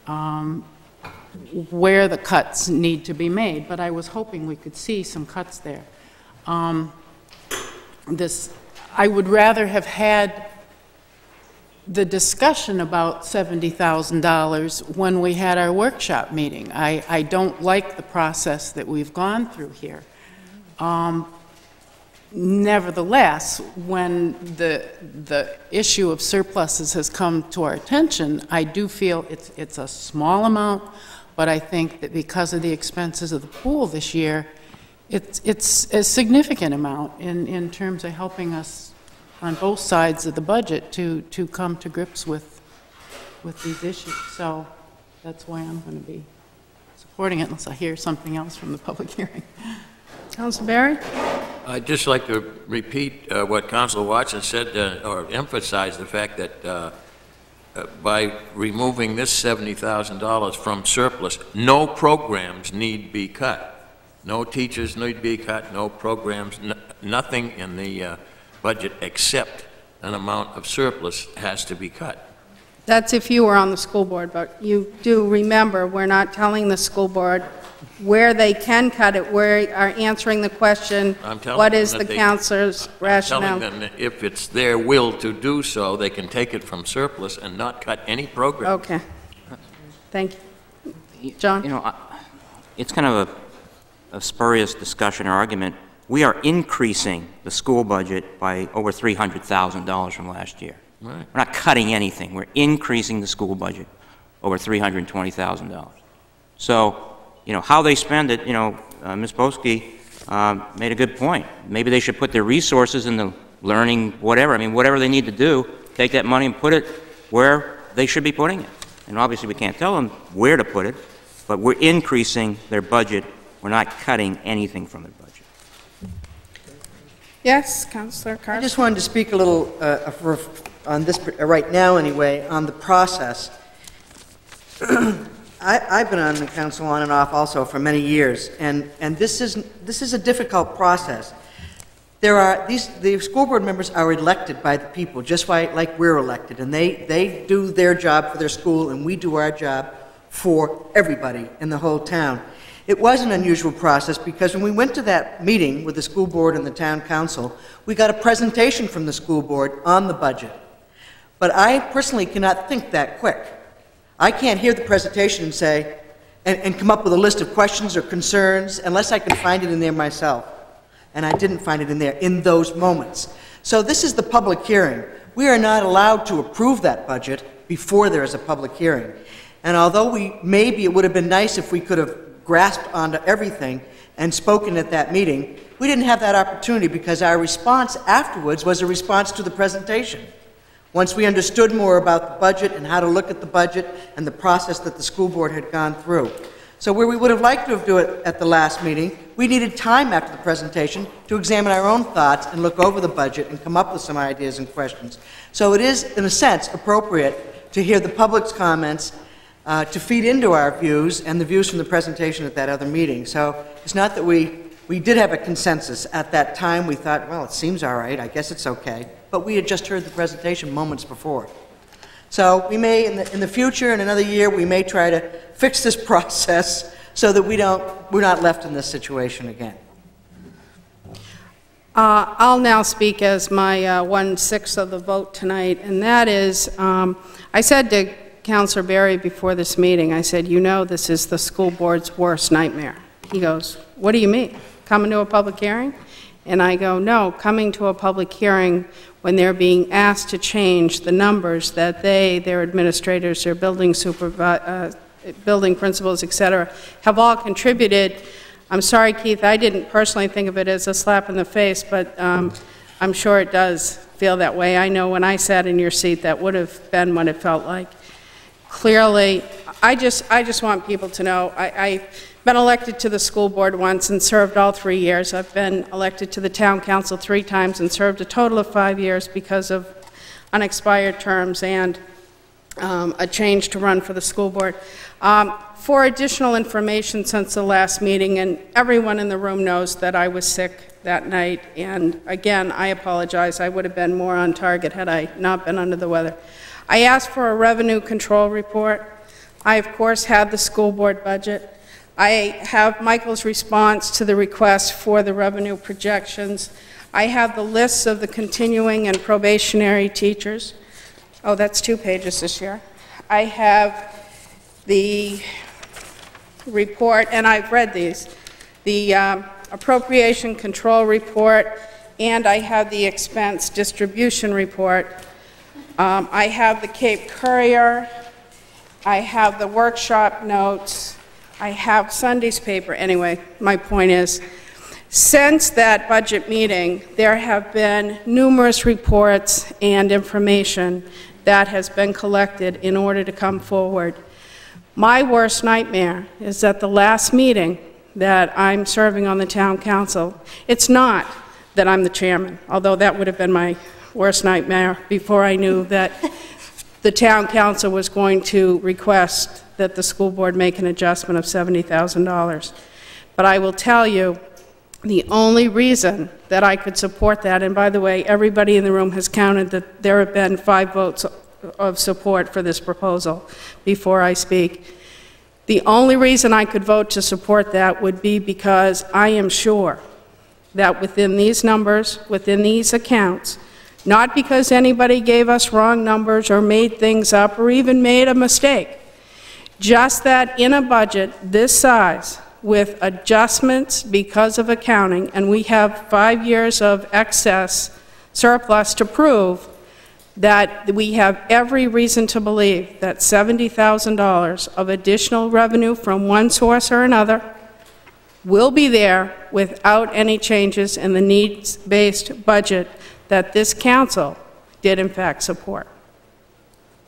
um, where the cuts need to be made, but I was hoping we could see some cuts there. Um, This, I would rather have had the discussion about $70,000 when we had our workshop meeting. I, I don't like the process that we've gone through here. Um, Nevertheless, when the, the issue of surpluses has come to our attention, I do feel it's, it's a small amount, but I think that because of the expenses of the pool this year, it's, it's a significant amount in, in terms of helping us on both sides of the budget to, to come to grips with, with these issues. So that's why I'm going to be supporting it unless I hear something else from the public hearing. Counsel Berry? I'd just like to repeat uh, what Councilor Watson said, uh, or emphasize the fact that uh, uh, by removing this $70,000 from surplus, no programs need be cut. No teachers need be cut, no programs, n- nothing in the uh, budget except an amount of surplus has to be cut. That's if you were on the school board, but you do remember, we're not telling the school board where they can cut it, we are answering the question, I'm telling what them is that the they- council's rationale? Telling them that if it's their will to do so, they can take it from surplus and not cut any program. Okay. Thank you. John? You know, I- it's kind of a- a spurious discussion or argument. We are increasing the school budget by over $300,000 from last year. Right. We're not cutting anything. We're increasing the school budget over $320,000. So, you know, how they spend it, you know, uh, Ms. Boski um, made a good point. Maybe they should put their resources into learning whatever. I mean, whatever they need to do, take that money and put it where they should be putting it. And obviously, we can't tell them where to put it, but we're increasing their budget. We're not cutting anything from their budget. Yes, Councillor I just wanted to speak a little, uh, on this, uh, right now anyway, on the process. I, I've been on the council on and off also for many years, and, and this is, this is a difficult process. There are, these, the school board members are elected by the people, just like, like we're elected, and they, they do their job for their school, and we do our job for everybody in the whole town. It was an unusual process because when we went to that meeting with the school board and the town council, we got a presentation from the school board on the budget. But I personally cannot think that quick. I can't hear the presentation and say, and, and come up with a list of questions or concerns unless I can find it in there myself. And I didn't find it in there in those moments. So this is the public hearing. We are not allowed to approve that budget before there is a public hearing. And although we, maybe it would have been nice if we could have grasped onto everything and spoken at that meeting, we didn't have that opportunity because our response afterwards was a response to the presentation. Once we understood more about the budget and how to look at the budget and the process that the school board had gone through. So where we would have liked to have do it at the last meeting, we needed time after the presentation to examine our own thoughts and look over the budget and come up with some ideas and questions. So it is, in a sense, appropriate to hear the public's comments uh, to feed into our views and the views from the presentation at that other meeting. So it's not that we, we did have a consensus. At that time, we thought, well, it seems all right, I guess it's okay. But we had just heard the presentation moments before. So we may, in the, in the future, in another year, we may try to fix this process so that we don't, we're not left in this situation again. Uh, I'll now speak as my uh, one-sixth of the vote tonight, and that is, um, I said to Councilor Berry before this meeting, I said, you know this is the school board's worst nightmare. He goes, what do you mean? Coming to a public hearing? And I go, no, coming to a public hearing when they're being asked to change the numbers that they, their administrators, their building supervi, uh, building principals, et cetera, have all contributed. I'm sorry, Keith, I didn't personally think of it as a slap in the face, but um, I'm sure it does feel that way. I know when I sat in your seat, that would have been what it felt like. Clearly, I just, I just want people to know, I, I've been elected to the school board once and served all three years. I've been elected to the town council three times and served a total of five years because of unexpired terms and um, a change to run for the school board. Um, For additional information since the last meeting, and everyone in the room knows that I was sick that night, and again, I apologize, I would have been more on target had I not been under the weather. I asked for a revenue control report. I, of course, had the school board budget. I have Michael's response to the request for the revenue projections. I have the lists of the continuing and probationary teachers. Oh, that's two pages this year. I have the report, and I've read these, the um, appropriation control report, and I have the expense distribution report. Um, I have the Cape Courier, I have the workshop notes, I have Sunday's paper. Anyway, my point is, since that budget meeting, there have been numerous reports and information that has been collected in order to come forward. My worst nightmare is that the last meeting that I'm serving on the town council, it's not that I'm the chairman, although that would have been my worst nightmare before I knew that the town council was going to request that the school board make an adjustment of $70,000. But I will tell you, the only reason that I could support that. And by the way, everybody in the room has counted that there have been five votes of support for this proposal before I speak. The only reason I could vote to support that would be because I am sure that within these numbers, within these accounts, not because anybody gave us wrong numbers or made things up or even made a mistake, just that in a budget this size, with adjustments because of accounting, and we have five years of excess surplus to prove, that we have every reason to believe that $70,000 of additional revenue from one source or another will be there without any changes in the needs-based budget that this council did in fact support.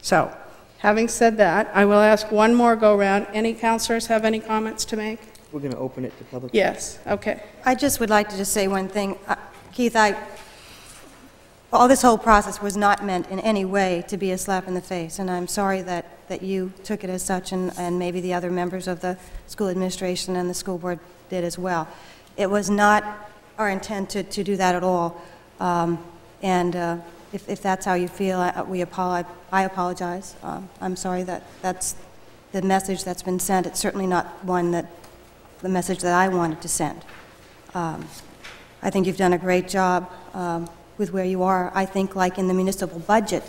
So, having said that, I will ask one more go-round. Any councilors have any comments to make? We're going to open it to public. Yes, okay. I just would like to just say one thing. Uh, Keith, I, all this whole process was not meant in any way to be a slap in the face, and I'm sorry that, that you took it as such, and, and maybe the other members of the school administration and the school board did as well. It was not our intent to, to do that at all, um, and uh, if, if that's how you feel, I, we apologize. I apologize. Um, I'm sorry that that's the message that's been sent. It's certainly not one that, the message that I wanted to send. Um, I think you've done a great job um, with where you are. I think, like in the municipal budget,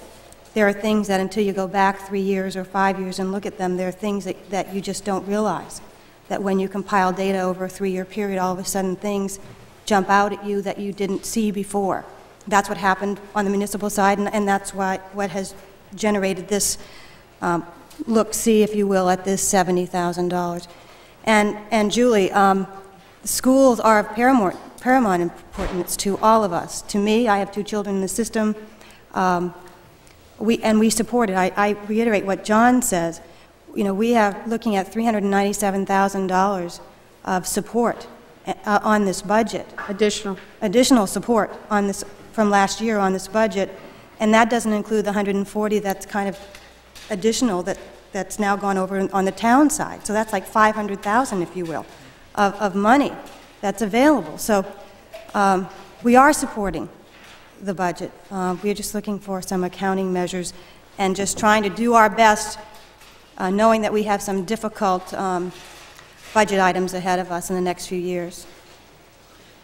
there are things that until you go back three years or five years and look at them, there are things that, that you just don't realize. That when you compile data over a three-year period, all of a sudden things jump out at you that you didn't see before. That's what happened on the municipal side, and, and that's why, what has generated this um, look-see, if you will, at this $70,000. And, and Julie, um, schools are of paramount, paramount importance to all of us. To me, I have two children in the system, um, we, and we support it. I, I reiterate what John says. You know, we have looking at $397,000 of support uh, on this budget. Additional. Additional support on this, from last year on this budget, and that doesn't include the 140 that's kind of additional that, that's now gone over on the town side. So that's like 500,000, if you will, of, of money that's available. So um, we are supporting the budget. Uh, we're just looking for some accounting measures and just trying to do our best, uh, knowing that we have some difficult um, budget items ahead of us in the next few years.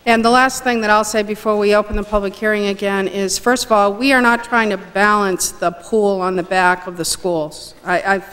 And the last thing that I'll say before we open the public hearing again is, first of all, we are not trying to balance the pool on the back of the schools. I,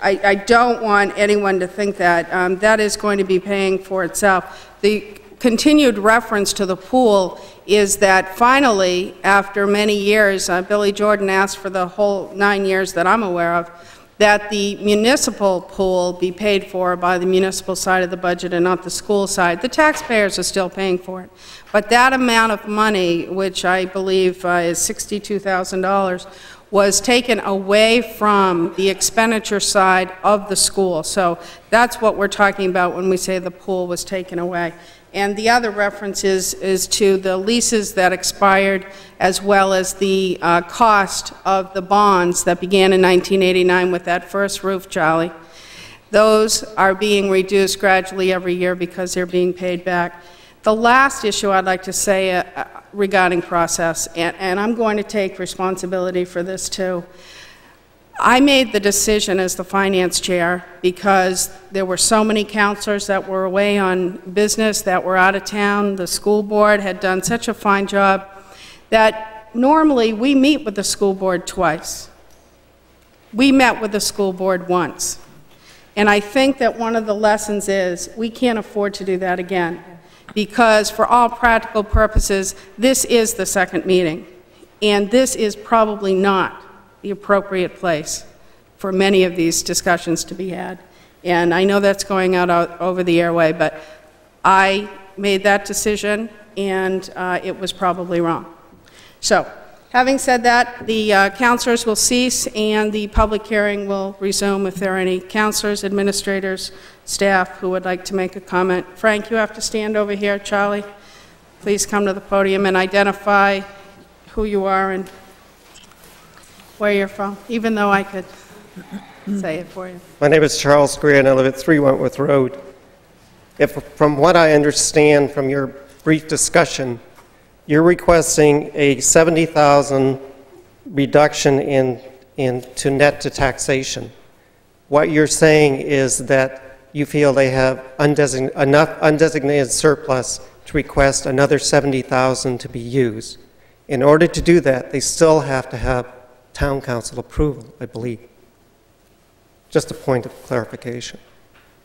I, I don't want anyone to think that. Um, that is going to be paying for itself. The continued reference to the pool is that finally, after many years, uh, Billy Jordan asked for the whole nine years that I'm aware of, that the municipal pool be paid for by the municipal side of the budget and not the school side. The taxpayers are still paying for it. But that amount of money, which I believe uh, is $62,000, was taken away from the expenditure side of the school. So that's what we're talking about when we say the pool was taken away. And the other reference is, is to the leases that expired, as well as the uh, cost of the bonds that began in 1989 with that first roof, Charlie. Those are being reduced gradually every year because they're being paid back. The last issue I'd like to say uh, uh regarding process, and, and I'm going to take responsibility for this too. I made the decision as the finance chair because there were so many councilors that were away on business, that were out of town. The school board had done such a fine job that normally we meet with the school board twice. We met with the school board once. And I think that one of the lessons is we can't afford to do that again because for all practical purposes, this is the second meeting. And this is probably not the appropriate place for many of these discussions to be had. And I know that's going out over the airway, but I made that decision, and uh, it was probably wrong. So, having said that, the uh, councilors will cease, and the public hearing will resume if there are any councilors, administrators, staff who would like to make a comment. Frank, you have to stand over here. Charlie, please come to the podium and identify who you are and where you're from, even though I could say it for you. My name is Charles Greer, and I live at 3 Wentworth Road. If, from what I understand from your brief discussion, you're requesting a 70,000 reduction in, in, to net to taxation. What you're saying is that you feel they have undesign, enough undesignated surplus to request another 70,000 to be used. In order to do that, they still have to have town council approval, I believe. Just a point of clarification.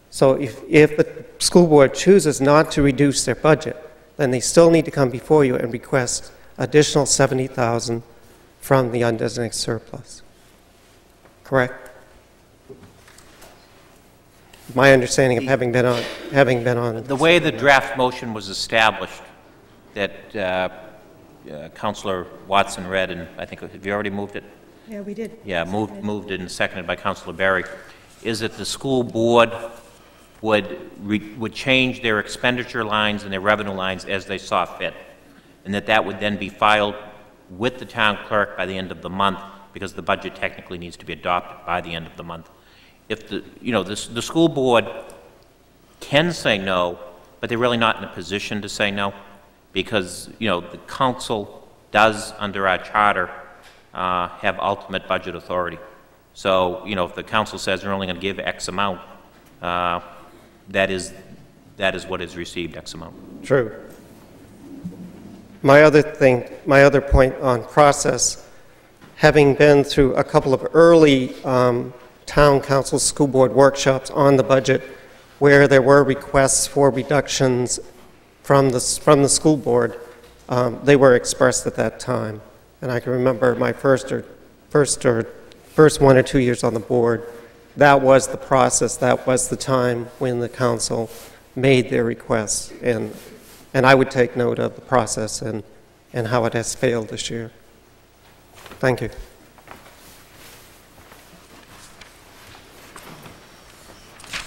So if, if the school board chooses not to reduce their budget, then they still need to come before you and request additional 70,000 from the undesignated surplus. Correct? My understanding of having been on, having been on. The way the draft motion was established, that uh, uh, Councilor Watson read, and I think, have you already moved it? Yeah, we did. Yeah, moved, moved and seconded by Councilor Berry, is that the school board would, would change their expenditure lines and their revenue lines as they saw fit, and that that would then be filed with the town clerk by the end of the month, because the budget technically needs to be adopted by the end of the month. If the, you know, the, the school board can say no, but they're really not in a position to say no, because, you know, the council does, under our charter, uh, have ultimate budget authority. So, you know, if the council says they're only going to give X amount, uh, that is, that is what is received, X amount. True. My other thing, my other point on process, having been through a couple of early um, town council school board workshops on the budget where there were requests for reductions from the, from the school board, um, they were expressed at that time. And I can remember my first or, first or, first one or two years on the board, that was the process, that was the time when the council made their requests. And, and I would take note of the process and, and how it has failed this year. Thank you.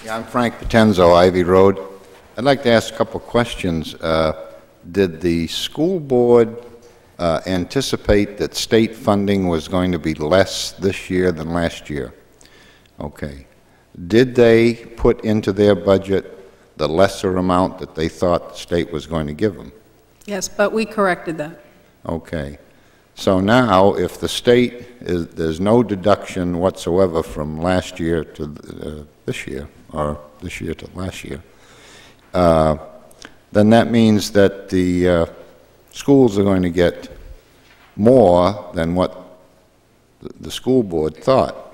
Yeah, I'm Frank Potenzo, Ivy Road. I'd like to ask a couple questions. Uh, Did the school board uh, anticipate that state funding was going to be less this year than last year? Okay. Did they put into their budget the lesser amount that they thought the state was going to give them? Yes, but we corrected that. Okay. So now, if the state is, there's no deduction whatsoever from last year to uh, this year, or this year to last year, uh, then that means that the uh, schools are going to get more than what the- school board thought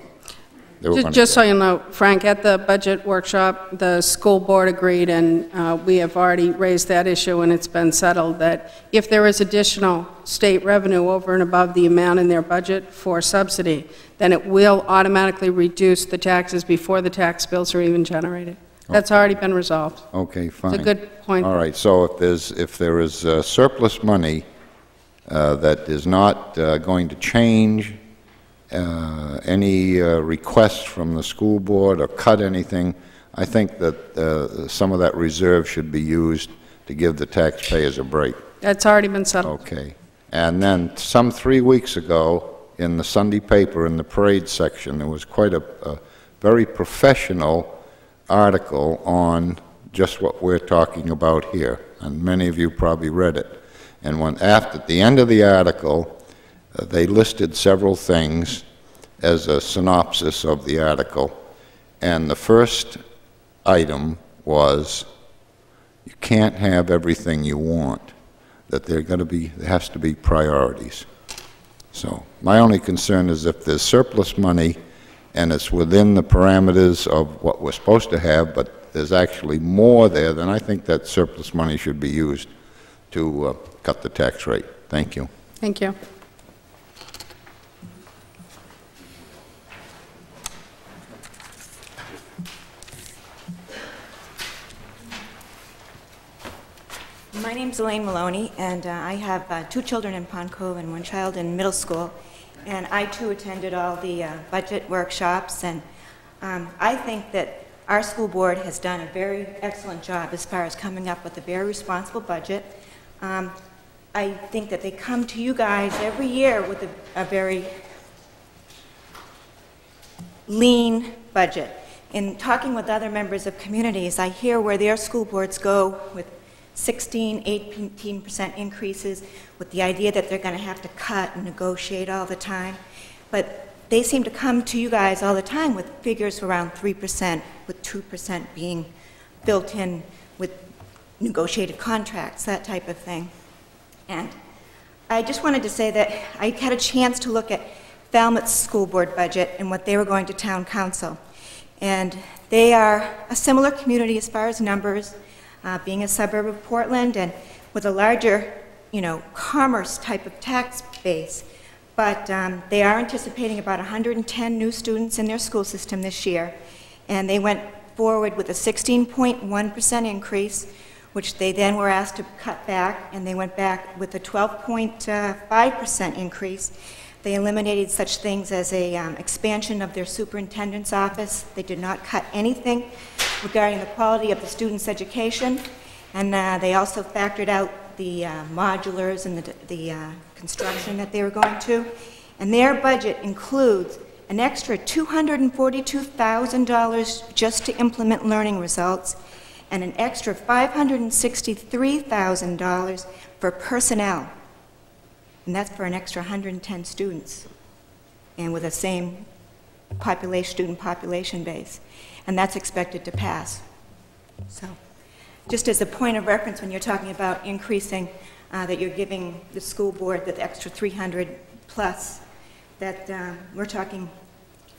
they were Ju- going to Just so you know, Frank, at the budget workshop, the school board agreed, and uh, we have already raised that issue, and it's been settled, that if there is additional state revenue over and above the amount in their budget for subsidy, then it will automatically reduce the taxes before the tax bills are even generated. That's already been resolved. Okay, fine. It's a good point. All right, so if there's, if there is uh, surplus money uh, that is not uh, going to change uh, any requests from the school board or cut anything, I think that some of that reserve should be used to give the taxpayers a break. That's already been settled. Okay. And then some three weeks ago, in the Sunday paper, in the parade section, there was quite a, a very professional article on just what we're talking about here, and many of you probably read it. And when, after, at the end of the article, uh, they listed several things as a synopsis of the article. And the first item was, you can't have everything you want that there going to be, there has to be priorities. So my only concern is if there's surplus money and it's within the parameters of what we're supposed to have, but there's actually more there, then I think that surplus money should be used to uh, cut the tax rate. Thank you. Thank you. My name's Elaine Maloney, and uh, I have uh, two children in Pond Cove and one child in middle school. And I too attended all the uh, budget workshops, and um, I think that our school board has done a very excellent job as far as coming up with a very responsible budget. Um, I think that they come to you guys every year with a, a very lean budget. In talking with other members of communities, I hear where their school boards go with 16, 18% increases with the idea that they're going to have to cut and negotiate all the time. But they seem to come to you guys all the time with figures around 3%, with 2% being built in with negotiated contracts, that type of thing. And I just wanted to say that I had a chance to look at Falmouth's school board budget and what they were going to town council. And they are a similar community as far as numbers, uh, being a suburb of Portland and with a larger, you know, commerce type of tax base. But um, they are anticipating about 110 new students in their school system this year. And they went forward with a 16.1% increase, which they then were asked to cut back, and they went back with a 12.5% increase. They eliminated such things as a um, expansion of their superintendent's office. They did not cut anything regarding the quality of the students' education, and uh, they also factored out the uh, modulars and the, the uh, construction that they were going to. And their budget includes an extra $242,000 just to implement learning results, and an extra $563,000 for personnel. And that's for an extra 110 students, and with the same population, student population base. And that's expected to pass. So, just as a point of reference, when you're talking about increasing, uh, that you're giving the school board the extra 300 plus, that uh, we're talking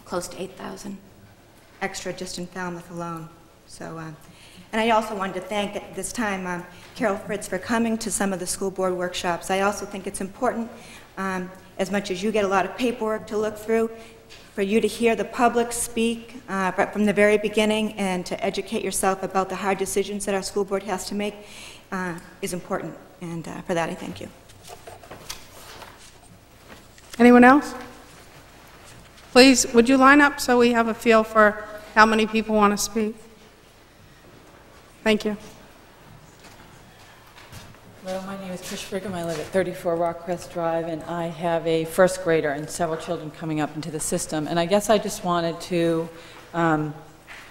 close to 8,000 extra just in Falmouth alone. So, uh, and I also wanted to thank at this time um, Carol Fritz for coming to some of the school board workshops. I also think it's important, um, as much as you get a lot of paperwork to look through, for you to hear the public speak uh, from the very beginning and to educate yourself about the hard decisions that our school board has to make uh, is important. And uh, for that, I thank you. Anyone else? Please, would you line up so we have a feel for how many people want to speak? Thank you. Hello, my name is Trish Brigham. I live at 34 Rockcrest Drive, and I have a first grader and several children coming up into the system. And I guess I just wanted to um,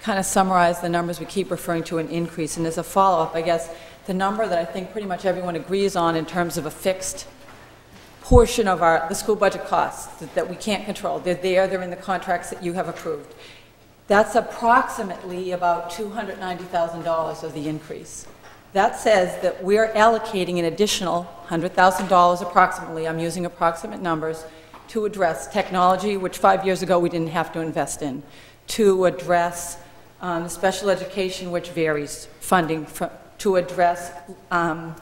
kind of summarize the numbers we keep referring to an increase. And as a follow-up, I guess the number that I think pretty much everyone agrees on in terms of a fixed portion of our, the school budget costs that, that we can't control. They're there, they're in the contracts that you have approved. That's approximately about $290,000 of the increase. That says that we're allocating an additional $100,000 approximately, I'm using approximate numbers, to address technology, which five years ago we didn't have to invest in, to address um, special education, which varies funding, for, to address um,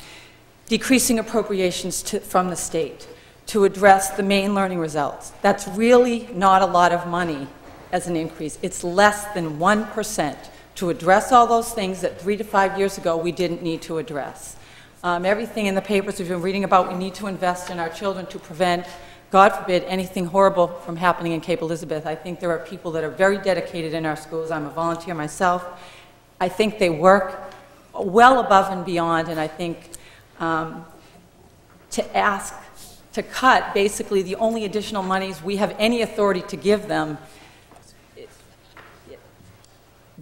decreasing appropriations to, from the state, to address the Maine learning results. That's really not a lot of money as an increase. It's less than 1% to address all those things that three to five years ago we didn't need to address. Um, everything in the papers we've been reading about, we need to invest in our children to prevent, God forbid, anything horrible from happening in Cape Elizabeth. I think there are people that are very dedicated in our schools. I'm a volunteer myself. I think they work well above and beyond, and I think um, to ask to cut basically the only additional monies we have any authority to give them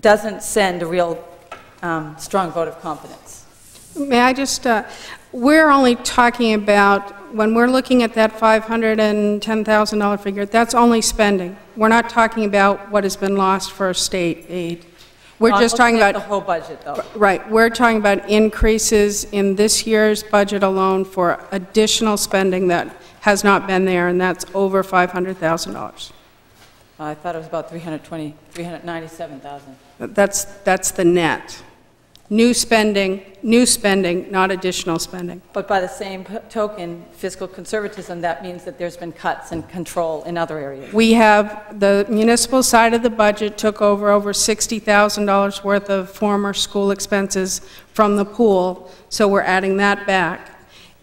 doesn't send a real um, strong vote of confidence. May I just, uh, we're only talking about, when we're looking at that $510,000 figure, that's only spending. We're not talking about what has been lost for state aid. We're just talking about... the whole budget, though. Right, we're talking about increases in this year's budget alone for additional spending that has not been there, and that's over $500,000. I thought it was about 320, 397,000. That's, that's the net. New spending, new spending, not additional spending. But by the same token, fiscal conservatism, that means that there's been cuts and control in other areas. We have, the municipal side of the budget took over over $60,000 worth of former school expenses from the pool, so we're adding that back.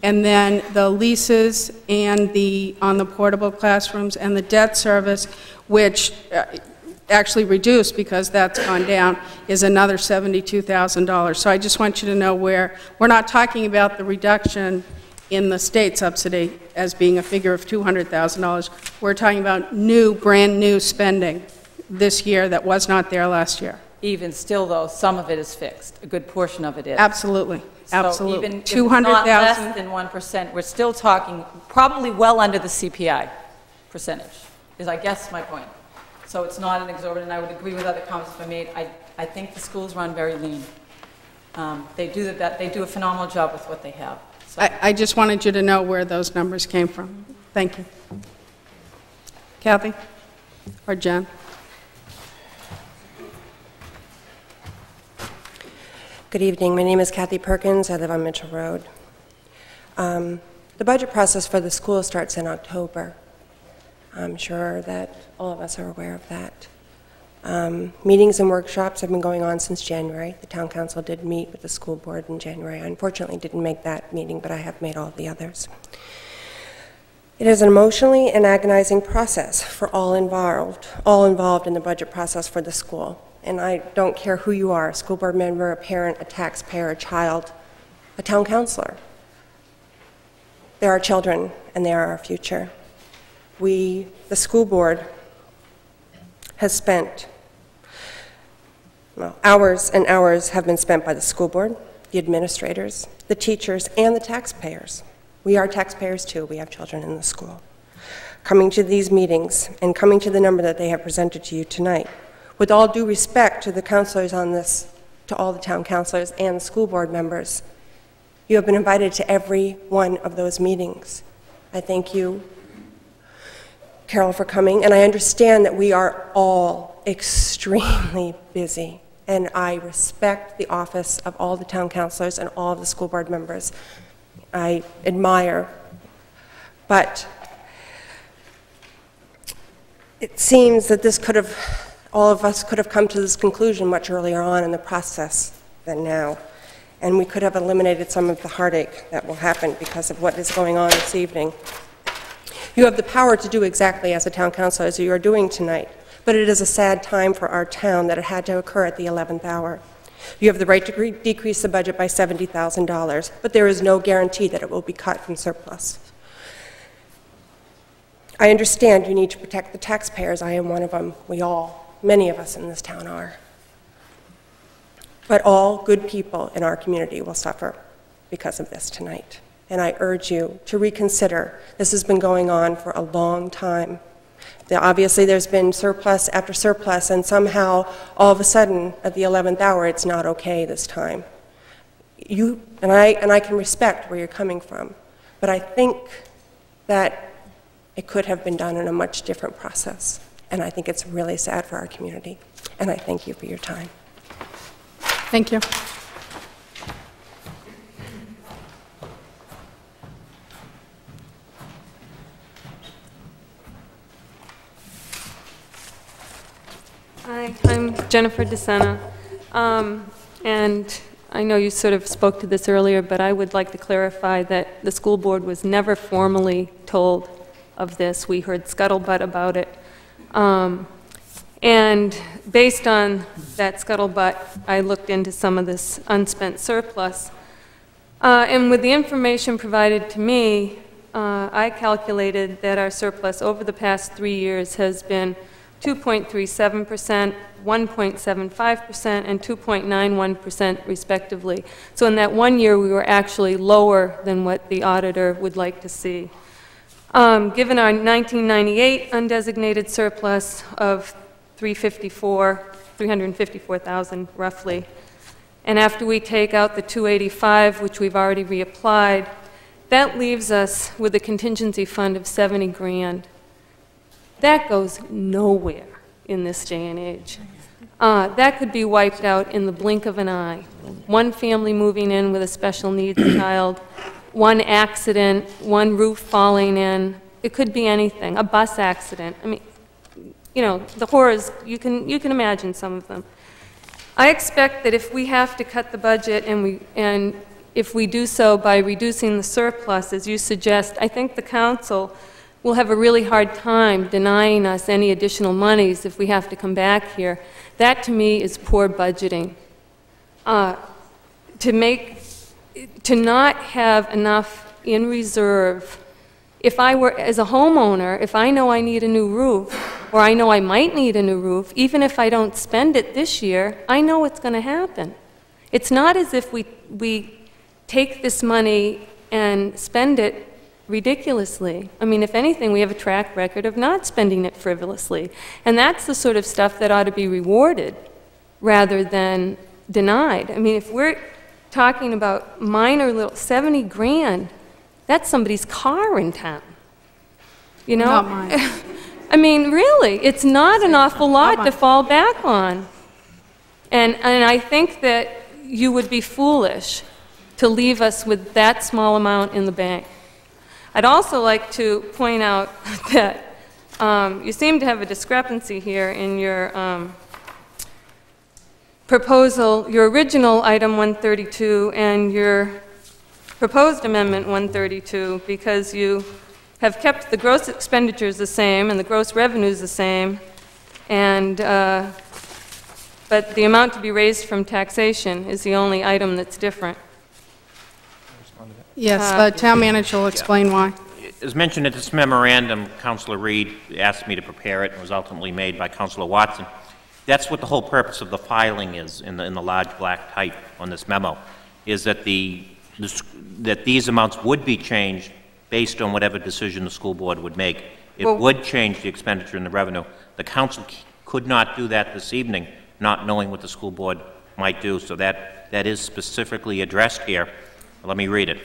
And then the leases and the, on the portable classrooms and the debt service, which uh, actually reduced because that's gone down, is another $72,000. So I just want you to know where, we're not talking about the reduction in the state subsidy as being a figure of $200,000. We're talking about new, brand-new spending this year that was not there last year. even still, though, some of it is fixed. A good portion of it is. Absolutely, absolutely. So even if it's not 200,000. less than 1%, we're still talking probably well under the CPI percentage, is I guess my point. So it's not an exorbitant, I would agree with other comments that I made. I, I think the schools run very lean. Um, They do that, they do a phenomenal job with what they have. So- I, I just wanted you to know where those numbers came from. Thank you. Kathy? Or Jen? Good evening. My name is Kathy Perkins. I live on Mitchell Road. Um, the budget process for the school starts in October. I'm sure that all of us are aware of that. Um, meetings and workshops have been going on since January. The town council did meet with the school board in January. I unfortunately didn't make that meeting, but I have made all the others. It is an emotionally and agonizing process for all involved, all involved in the budget process for the school. And I don't care who you are, a school board member, a parent, a taxpayer, a child, a town councilor. There are children, and they are our future. We, the school board, has spent, well, hours and hours have been spent by the school board, the administrators, the teachers, and the taxpayers. We are taxpayers too, we have children in the school. Coming to these meetings and coming to the number that they have presented to you tonight, with all due respect to the councilors on this, to all the town councilors and the school board members, you have been invited to every one of those meetings. I thank you, Carol, for coming, and I understand that we are all extremely busy, and I respect the office of all the town councilors and all of the school board members. I admire, but it seems that this could have, all of us could have come to this conclusion much earlier on in the process than now. And we could have eliminated some of the heartache that will happen because of what is going on this evening. You have the power to do exactly as a town council as you are doing tonight, but it is a sad time for our town that it had to occur at the 11th hour. You have the right to decrease the budget by $70,000, but there is no guarantee that it will be cut from surplus. I understand you need to protect the taxpayers. I am one of them. We all, many of us in this town are. But all good people in our community will suffer because of this tonight. And I urge you to reconsider. This has been going on for a long time. Obviously, there's been surplus after surplus, and somehow, all of a sudden, at the 11th hour, it's not okay this time. You, and I, and I can respect where you're coming from, but I think that it could have been done in a much different process. And I think it's really sad for our community. And I thank you for your time. Thank you. Hi, I'm Jennifer DeSena. Um, And I know you sort of spoke to this earlier, but I would like to clarify that the school board was never formally told of this. We heard scuttlebutt about it. Um, And based on that scuttlebutt, I looked into some of this unspent surplus. Uh, And with the information provided to me, uh, I calculated that our surplus over the past three years has been 2.37%, 1.75%, and 2.91% respectively. So in that one year, we were actually lower than what the auditor would like to see. Um, Given our 1998 undesignated surplus of 354, 354,000 roughly, and after we take out the 285, which we've already reapplied, that leaves us with a contingency fund of 70 grand. That goes nowhere in this day and age. Uh, That could be wiped out in the blink of an eye. One family moving in with a special needs child, one accident, one roof falling in, it could be anything, a bus accident. I mean, you know, the horrors, you can, you can imagine some of them. I expect that if we have to cut the budget and we, and if we do so by reducing the surplus, as you suggest, I think the council will have a really hard time denying us any additional monies if we have to come back here. That, to me, is poor budgeting. Uh, To make, to not have enough in reserve if I were, as a homeowner, if I know I need a new roof, or I know I might need a new roof, even if I don't spend it this year, I know it's going to happen. It's not as if we, we take this money and spend it ridiculously. I mean, if anything, we have a track record of not spending it frivolously. And that's the sort of stuff that ought to be rewarded rather than denied. I mean, if we're talking about minor little 70 grand, that's somebody's car in town. You know? Not mine. I mean, really, it's not an awful lot to fall back on. And, and I think that you would be foolish to leave us with that small amount in the bank. I'd also like to point out that um, you seem to have a discrepancy here in your um, proposal, your original item 132 and your proposed amendment 132, because you have kept the gross expenditures the same and the gross revenues the same, and, uh, but the amount to be raised from taxation is the only item that's different. Yes, Uh, the town manager will explain why. As mentioned in this memorandum, Councilor Reed asked me to prepare it and was ultimately made by Councilor Watson. That's what the whole purpose of the filing is in the, in the large black type on this memo, is that the, the that these amounts would be changed based on whatever decision the school board would make. It Well- would change the expenditure and the revenue. The council c- could not do that this evening, not knowing what the school board might do, so that, that is specifically addressed here. Let me read it.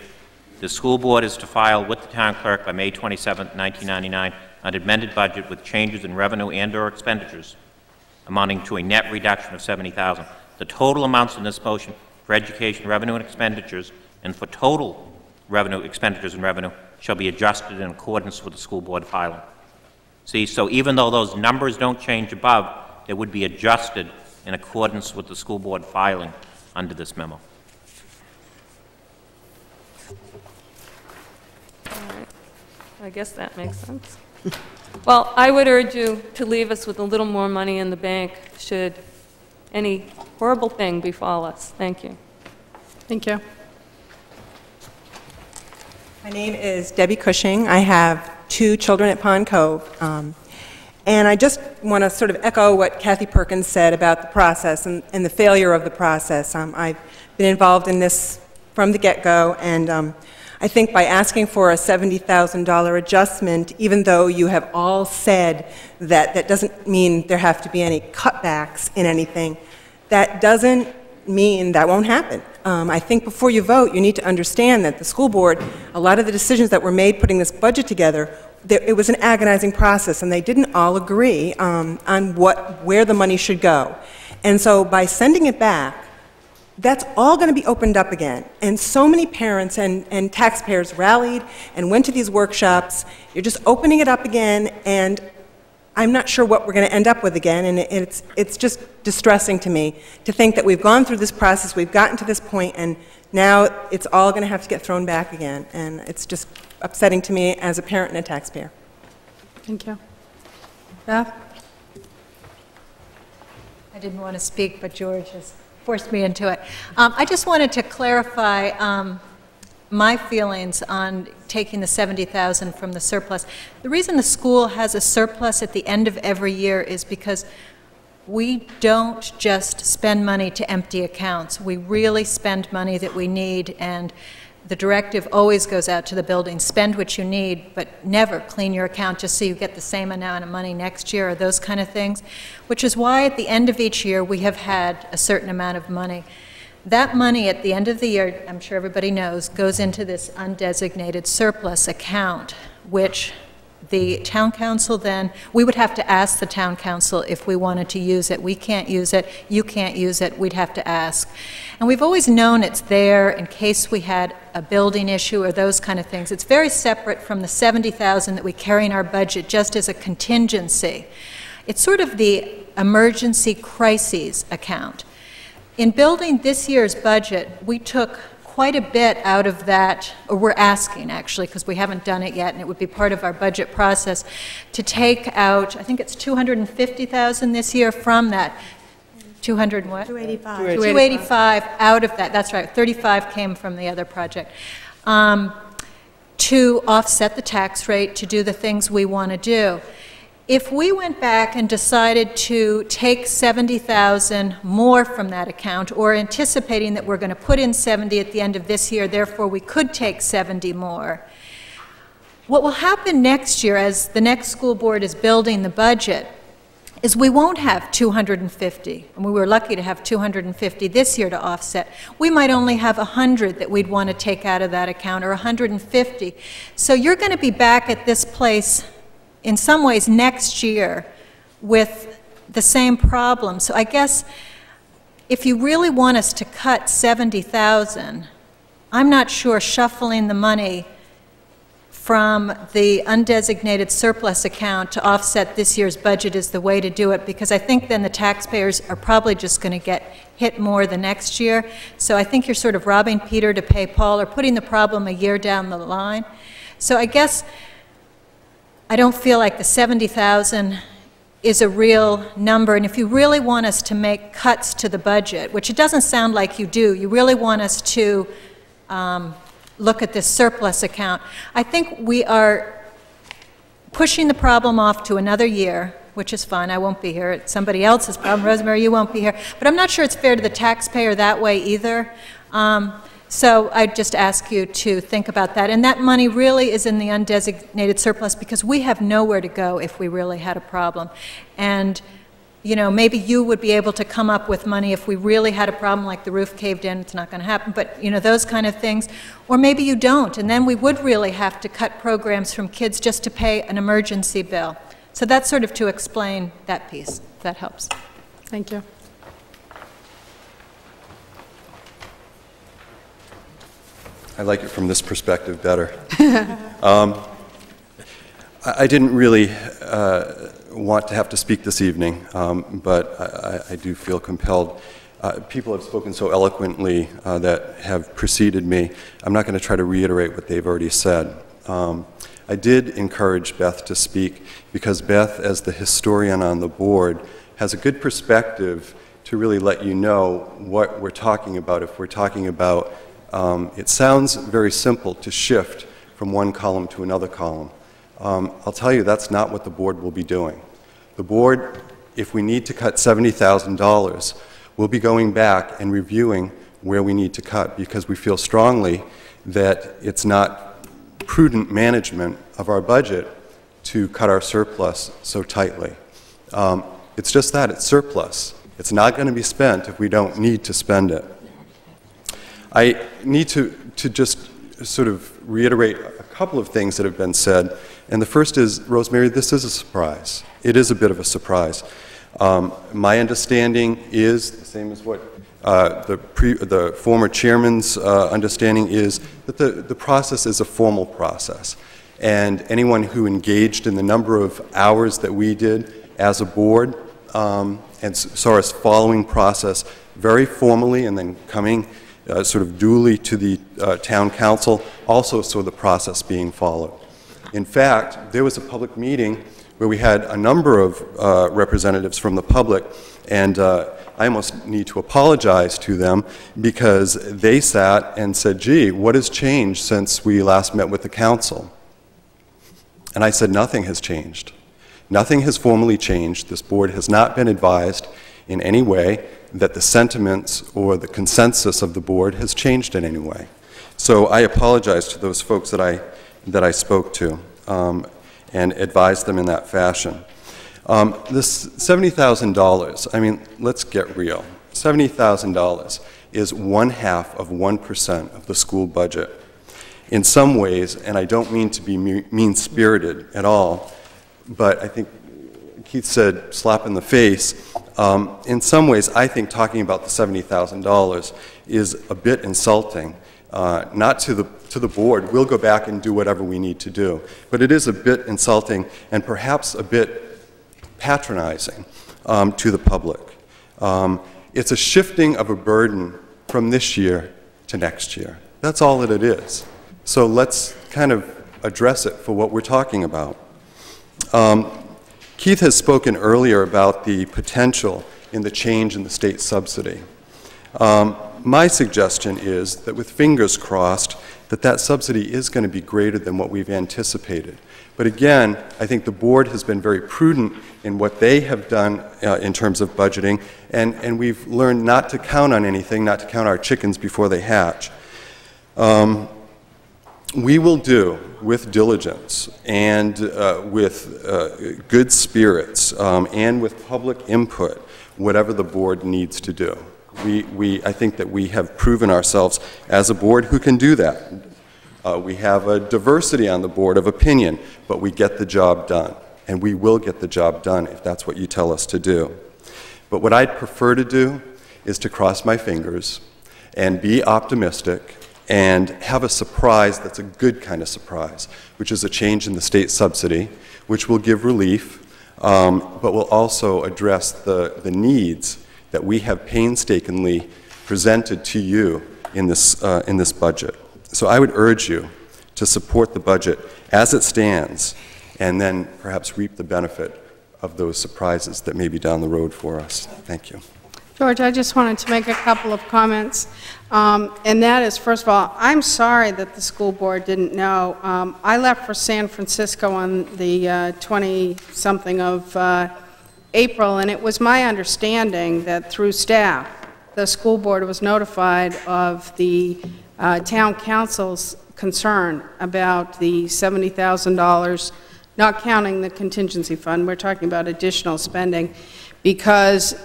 The school board is to file with the town clerk by May 27, 1999, an amended budget with changes in revenue and/or expenditures amounting to a net reduction of 70,000. The total amounts in this motion for education revenue and expenditures and for total revenue, expenditures and revenue shall be adjusted in accordance with the school board filing. See, so even though those numbers don't change above, they would be adjusted in accordance with the school board filing under this memo. I guess that makes sense. Well, I would urge you to leave us with a little more money in the bank should any horrible thing befall us. Thank you. Thank you. My name is Debbie Cushing. I have two children at Pond Cove. Um, and I just want to sort of echo what Kathy Perkins said about the process and, and the failure of the process. Um, I've been involved in this from the get-go, and um, I think by asking for a $70,000 adjustment, even though you have all said that that doesn't mean there have to be any cutbacks in anything, that doesn't mean that won't happen. Um, I think before you vote, you need to understand that the school board, a lot of the decisions that were made putting this budget together, there, it was an agonizing process, and they didn't all agree um, on what, where the money should go. And so by sending it back, that's all going to be opened up again. And so many parents and, and taxpayers rallied and went to these workshops. You're just opening it up again, and I'm not sure what we're going to end up with again. And it's, it's just distressing to me to think that we've gone through this process, we've gotten to this point, and now it's all going to have to get thrown back again. And it's just upsetting to me as a parent and a taxpayer. Thank you. Beth? I didn't want to speak, but George has forced me into it. Um, I just wanted to clarify um, my feelings on taking the 70,000 from the surplus. The reason the school has a surplus at the end of every year is because we don't just spend money to empty accounts. We really spend money that we need, and the directive always goes out to the building, spend what you need, but never clean your account just so you get the same amount of money next year, or those kind of things, which is why at the end of each year, we have had a certain amount of money. That money at the end of the year, I'm sure everybody knows, goes into this undesignated surplus account, which the town council then, we would have to ask the town council if we wanted to use it. We can't use it, you can't use it, we'd have to ask. And we've always known it's there in case we had a building issue or those kind of things. It's very separate from the 70,000 that we carry in our budget just as a contingency. It's sort of the emergency crises account. In building this year's budget, we took quite a bit out of that, or we're asking actually, because we haven't done it yet, and it would be part of our budget process, to take out, I think it's 250,000 this year from that. 200 what? 285. 285 out of that, that's right, 35 came from the other project. Um, to offset the tax rate, to do the things we want to do. If we went back and decided to take 70,000 more from that account, or anticipating that we're going to put in 70 at the end of this year, therefore we could take 70 more, what will happen next year as the next school board is building the budget is we won't have 250, and we were lucky to have 250 this year to offset. We might only have 100 that we'd want to take out of that account, or 150. So you're going to be back at this place in some ways next year with the same problem. So I guess if you really want us to cut 70,000, I'm not sure shuffling the money from the undesignated surplus account to offset this year's budget is the way to do it because I think then the taxpayers are probably just going to get hit more the next year. So I think you're sort of robbing Peter to pay Paul or putting the problem a year down the line. So I guess I don't feel like the 70,000 is a real number. And if you really want us to make cuts to the budget, which it doesn't sound like you do, you really want us to um, look at this surplus account. I think we are pushing the problem off to another year, which is fine. I won't be here. It's somebody else's problem. Rosemary, you won't be here. But I'm not sure it's fair to the taxpayer that way either. Um, so I just ask you to think about that. And that money really is in the undesignated surplus because we have nowhere to go if we really had a problem. And you know, maybe you would be able to come up with money if we really had a problem like the roof caved in, it's not going to happen, but, you know, those kind of things. Or maybe you don't, and then we would really have to cut programs from kids just to pay an emergency bill. So that's sort of to explain that piece, if that helps. Thank you. I like it from this perspective better. um, I, I didn't really uh, want to have to speak this evening, um, but I, I, do feel compelled. Uh, people have spoken so eloquently uh, that have preceded me. I'm not going to try to reiterate what they've already said. Um, I did encourage Beth to speak because Beth, as the historian on the board, has a good perspective to really let you know what we're talking about. If we're talking about, um, it sounds very simple to shift from one column to another column. Um, I'll tell you, that's not what the board will be doing. The board, if we need to cut $70,000, will be going back and reviewing where we need to cut because we feel strongly that it's not prudent management of our budget to cut our surplus so tightly. Um, it's just that, it's surplus. It's not going to be spent if we don't need to spend it. I need to, to just sort of reiterate a couple of things that have been said. And the first is, Rosemary, this is a surprise. It is a bit of a surprise. Um, my understanding is the same as what uh, the, pre, the former chairman's uh, understanding is that the, the process is a formal process. And anyone who engaged in the number of hours that we did as a board um, and saw us following process very formally and then coming uh, sort of duly to the uh, town council, also saw the process being followed. In fact, there was a public meeting where we had a number of uh, representatives from the public, and uh, I almost need to apologize to them because they sat and said, gee, what has changed since we last met with the council? And I said, nothing has changed. Nothing has formally changed. This board has not been advised in any way that the sentiments or the consensus of the board has changed in any way. So I apologize to those folks that I, that I spoke to um, and advised them in that fashion. Um, this $70,000, I mean, let's get real. $70,000 is one half of 1% of the school budget. In some ways, and I don't mean to be mean spirited at all, but I think Keith said slap in the face. Um, in some ways, I think talking about the $70,000 is a bit insulting. Uh, not to the, to the board. We'll go back and do whatever we need to do. But it is a bit insulting and perhaps a bit patronizing um, to the public. Um, it's a shifting of a burden from this year to next year. That's all that it is. So let's kind of address it for what we're talking about. Um, Keith has spoken earlier about the potential in the change in the state subsidy. Um, my suggestion is that with fingers crossed, that that subsidy is going to be greater than what we've anticipated. But again, I think the board has been very prudent in what they have done uh, in terms of budgeting, and, and we've learned not to count on anything, not to count our chickens before they hatch. Um, we will do with diligence and uh, with uh, good spirits um, and with public input whatever the board needs to do. We, we, I think that we have proven ourselves as a board who can do that. Uh, we have a diversity on the board of opinion, but we get the job done. And we will get the job done if that's what you tell us to do. But what I'd prefer to do is to cross my fingers and be optimistic and have a surprise that's a good kind of surprise, which is a change in the state subsidy, which will give relief, um, but will also address the, the needs that we have painstakingly presented to you in this, uh, in this budget. So I would urge you to support the budget as it stands and then perhaps reap the benefit of those surprises that may be down the road for us. Thank you. George, I just wanted to make a couple of comments. Um, and that is, first of all, I'm sorry that the school board didn't know. Um, I left for San Francisco on the 20-something of uh, April, and it was my understanding that through staff, the school board was notified of the uh, town council's concern about the $70,000, not counting the contingency fund, we're talking about additional spending, because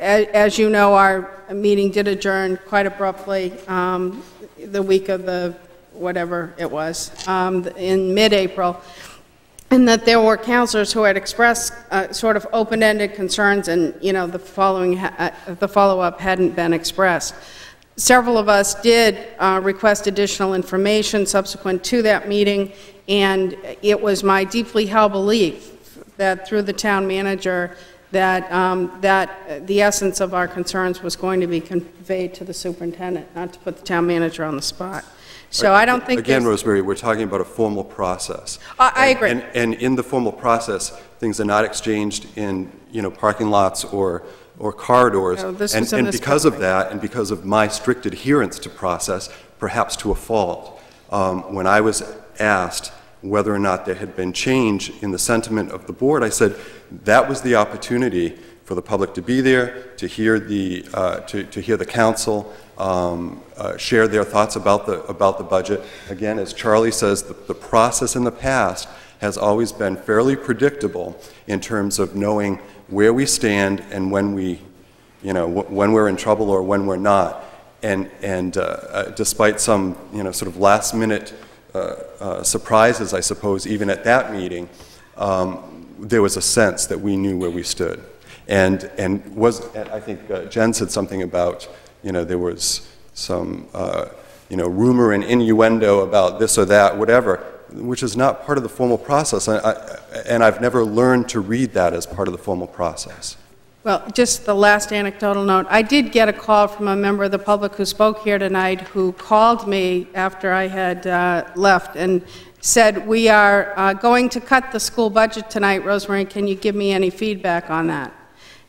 as you know, our meeting did adjourn quite abruptly um, the week of the, whatever it was, um, in mid-April, and that there were councilors who had expressed uh, sort of open-ended concerns and, you know, the following, uh, the follow-up hadn't been expressed. Several of us did uh, request additional information subsequent to that meeting, and it was my deeply held belief that through the town manager, that, um, that the essence of our concerns was going to be conveyed to the superintendent, not to put the town manager on the spot. So I don't think Again, Rosemary, we're talking about a formal process. I- I agree. And, and in the formal process, things are not exchanged in, you know, parking lots or, or corridors. No, this And- was in And this because of that, and because of my strict adherence to process, perhaps to a fault, um, when I was asked whether or not there had been change in the sentiment of the board, I said that was the opportunity for the public to be there, to hear the, uh, to, to hear the council um, uh, share their thoughts about the, about the budget. Again, as Charlie says, the, the process in the past has always been fairly predictable in terms of knowing where we stand and when we, you know, wh- when we're in trouble or when we're not. And, and uh, uh, despite some, you know, sort of last minute surprises, I suppose, even at that meeting, um, there was a sense that we knew where we stood. And, and was, I think uh, Jen said something about, you know, there was some, uh, you know, rumor and innuendo about this or that, whatever, which is not part of the formal process. I, I, and I've never learned to read that as part of the formal process. Well, just the last anecdotal note. I did get a call from a member of the public who spoke here tonight who called me after I had uh, left and said, "We are uh, going to cut the school budget tonight, Rosemary. Can you give me any feedback on that?"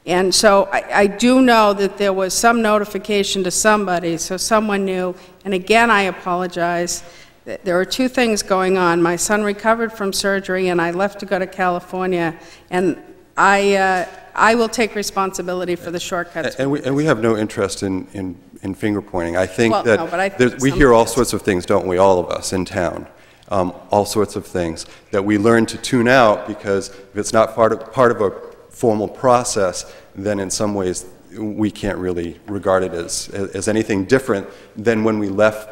And so I, I do know that there was some notification to somebody, so someone knew. And again, I apologize. There are two things going on. My son recovered from surgery, and I left to go to California. And I, uh, I will take responsibility for the shortcuts. And we, and we have no interest in, in, in finger pointing. I think Well, that no, but I think we hear all sorts of things, don't we, all of us in town? Um, all sorts of things that we learn to tune out because if it's not part of, part of a formal process, then in some ways we can't really regard it as, as anything different than when we left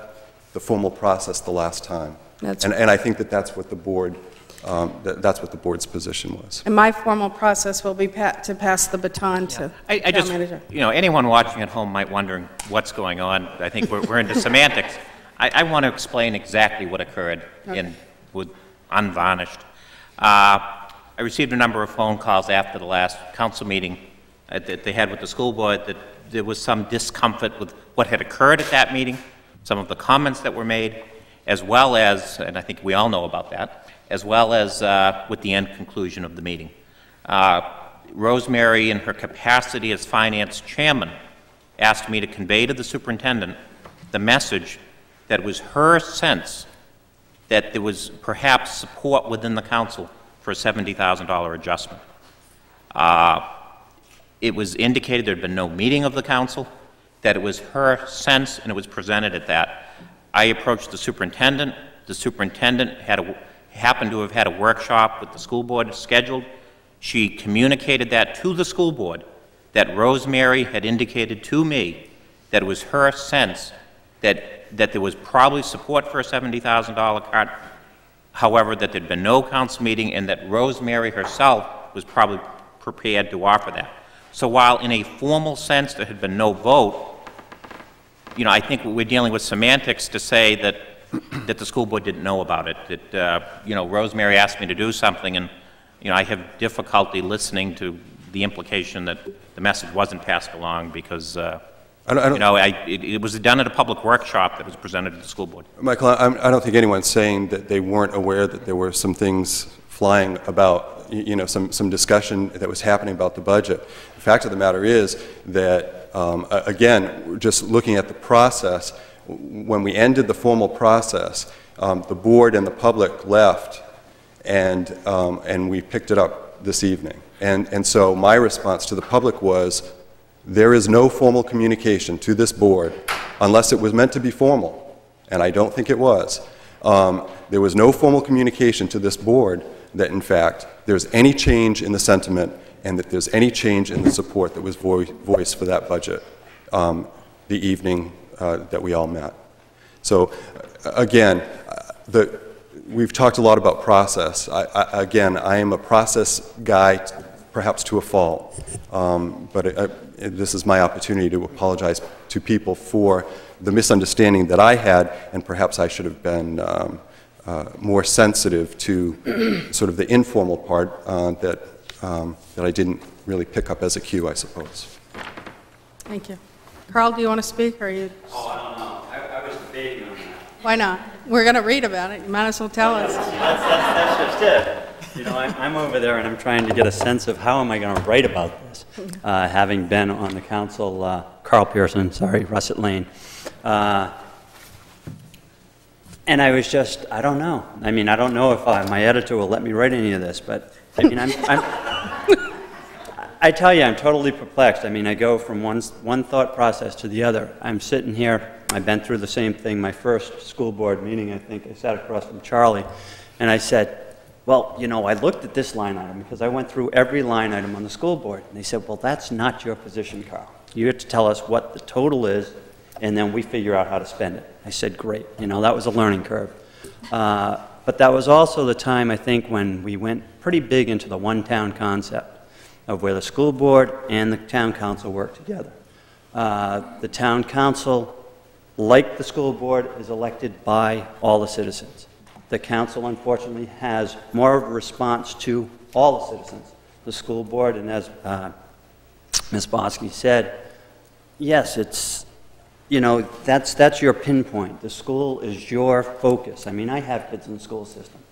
the formal process the last time. That's- And, and I think that that's what the board, um, that, that's what the board's position was. And my formal process will be pa- to pass the baton to I, I town just, manager. you know, anyone watching at home might wonder what's going on. I think we're, we're into semantics. I, I want to explain exactly what occurred in, with unvarnished. Uh, I received a number of phone calls after the last council meeting uh, that they had with the school board that there was some discomfort with what had occurred at that meeting, some of the comments that were made, as well as, and I think we all know about that, as well as uh, with the end conclusion of the meeting. Uh, Rosemary, in her capacity as finance chairman, asked me to convey to the superintendent the message that it was her sense that there was perhaps support within the council for a $70,000 adjustment. Uh, It was indicated there had been no meeting of the council, that it was her sense, and it was presented at that. I approached the superintendent. The superintendent had a, happened to have had a workshop with the school board scheduled. She communicated that to the school board, that Rosemary had indicated to me that it was her sense that, that there was probably support for a $70,000 cut, however, that there'd been no council meeting, and that Rosemary herself was probably prepared to offer that. So while in a formal sense there had been no vote, you know, I think we're dealing with semantics to say that, that the school board didn't know about it. That, uh, you know, Rosemary asked me to do something, and, you know, I have difficulty listening to the implication that the message wasn't passed along because, uh, I don't- I don't- you know, I, it, it was done at a public workshop that was presented to the school board. Michael, I'm- I don't think anyone's saying that they weren't aware that there were some things flying about, you know, some, some discussion that was happening about the budget. The fact of the matter is that, um, again, just looking at the process, when we ended the formal process, um, the board and the public left, and, um, and we picked it up this evening. And, and so my response to the public was, there is no formal communication to this board unless it was meant to be formal, and I don't think it was. Um, There was no formal communication to this board that, in fact, there's any change in the sentiment and that there's any change in the support that was voi- voiced for that budget um, the evening uh, that we all met. So, uh, again, uh, the, we've talked a lot about process. I, I, again, I am a process guy, perhaps to a fault, um, but it, it- this is my opportunity to apologize to people for the misunderstanding that I had, and perhaps I should have been um, uh, more sensitive to sort of the informal part uh, that, um, that I didn't really pick up as a cue, I suppose. Thank you. Carl, do you want to speak, or you? Oh, I don't know. I, I was debating on that. Why not? We're going to read about it. You might as well tell us. That's, that's, that's just it. You know, I'm, I'm over there and I'm trying to get a sense of how am I going to write about this, uh, having been on the council, uh, Carl Pearson, sorry, Russet Lane. Uh, and I was just, I don't know. I mean, I don't know if uh, my editor will let me write any of this, but I mean, I'm, I'm I tell you, I'm totally perplexed. I mean, I go from one, one thought process to the other. I'm sitting here, I've been through the same thing. My first school board meeting, I think, I sat across from Charlie, and I said, well, you know, I looked at this line item because I went through every line item on the school board. And they said, well, that's not your position, Carl. You have to tell us what the total is, and then we figure out how to spend it. I said, great. You know, that was a learning curve. Uh, but that was also the time, I think, when we went pretty big into the one-town concept of where the school board and the town council work together. Uh, The town council, like the school board, is elected by all the citizens. The council, unfortunately, has more of a response to all the citizens. The school board, and as uh, Ms. Bosky said, yes, it's, you know, that's, that's your pinpoint. The school is your focus. I mean, I have kids in the school system.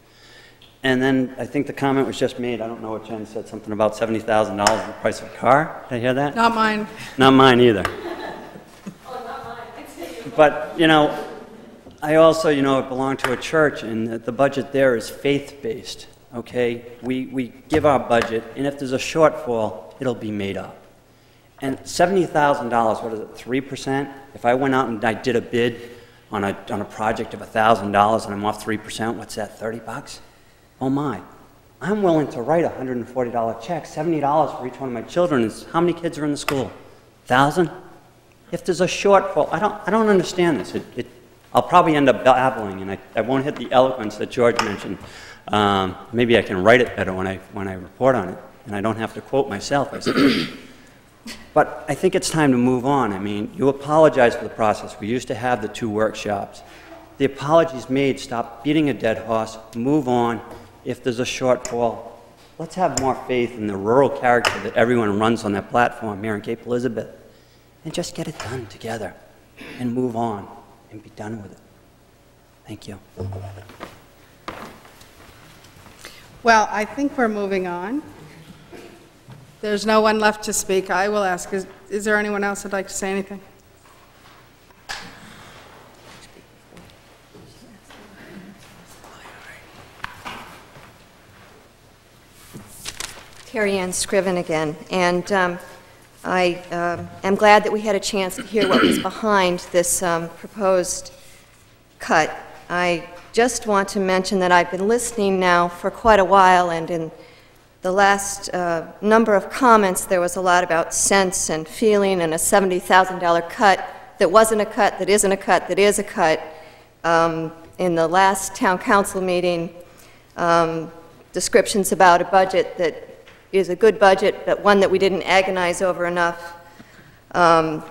And then I think the comment was just made, I don't know what Jen said, something about $70,000 the price of a car. Did I hear that? Not mine. Not mine either. Oh, not mine. but, you know, I also, you know, it belong to a church, and the- the budget there is faith-based, okay? We, we give our budget, and if there's a shortfall, it'll be made up. And $70,000, what is it, 3%? If I went out and I did a bid on a, on a project of $1,000 and I'm off 3%, what's that, 30 bucks? Oh my. I'm willing to write a $140 check. $70 for each one of my children is how many kids are in the school? 1,000? If there's a shortfall, I don't, I don't understand this. It, it, I'll probably end up babbling, and I, I won't hit the eloquence that George mentioned. Um, maybe I can write it better when I, when I report on it, and I don't have to quote myself. I. But I think it's time to move on. I mean, you apologize for the process. We used to have the two workshops. The apologies made, stop beating a dead horse, move on. If there's a shortfall, let's have more faith in the rural character that everyone runs on that platform here in Cape Elizabeth, and just get it done together and move on and be done with it. Thank you. Well, I think we're moving on. There's no one left to speak. I will ask, is, is there anyone else that'd like to say anything? Carrie Ann Scriven again, and um, I um, am glad that we had a chance to hear what was behind this um, proposed cut. I just want to mention that I've been listening now for quite a while, and in the last uh, number of comments, there was a lot about sense and feeling and a $70,000 cut that wasn't a cut, that isn't a cut, that is a cut. Um, in the last town council meeting, um, descriptions about a budget that is a good budget, but one that we didn't agonize over enough. Um,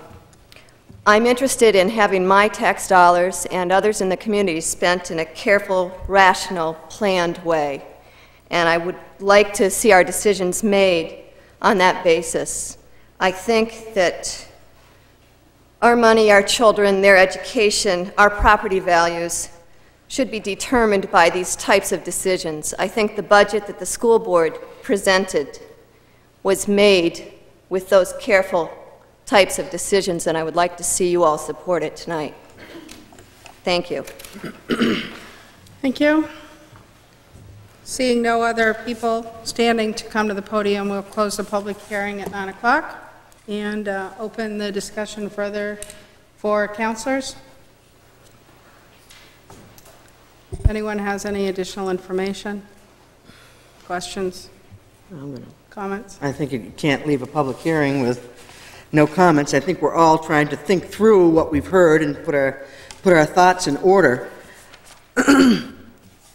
I'm interested in having my tax dollars and others in the community spent in a careful, rational, planned way. And I would like to see our decisions made on that basis. I think that our money, our children, their education, our property values should be determined by these types of decisions. I think the budget that the school board presented was made with those careful types of decisions, and I would like to see you all support it tonight. Thank you. Thank you. Seeing no other people standing to come to the podium, we'll close the public hearing at 9 o'clock and uh, open the discussion further for councilors. Anyone has any additional information? Questions? I'm gonna- Comments? I think you can't leave a public hearing with no comments. I think we're all trying to think through what we've heard and put our, put our thoughts in order.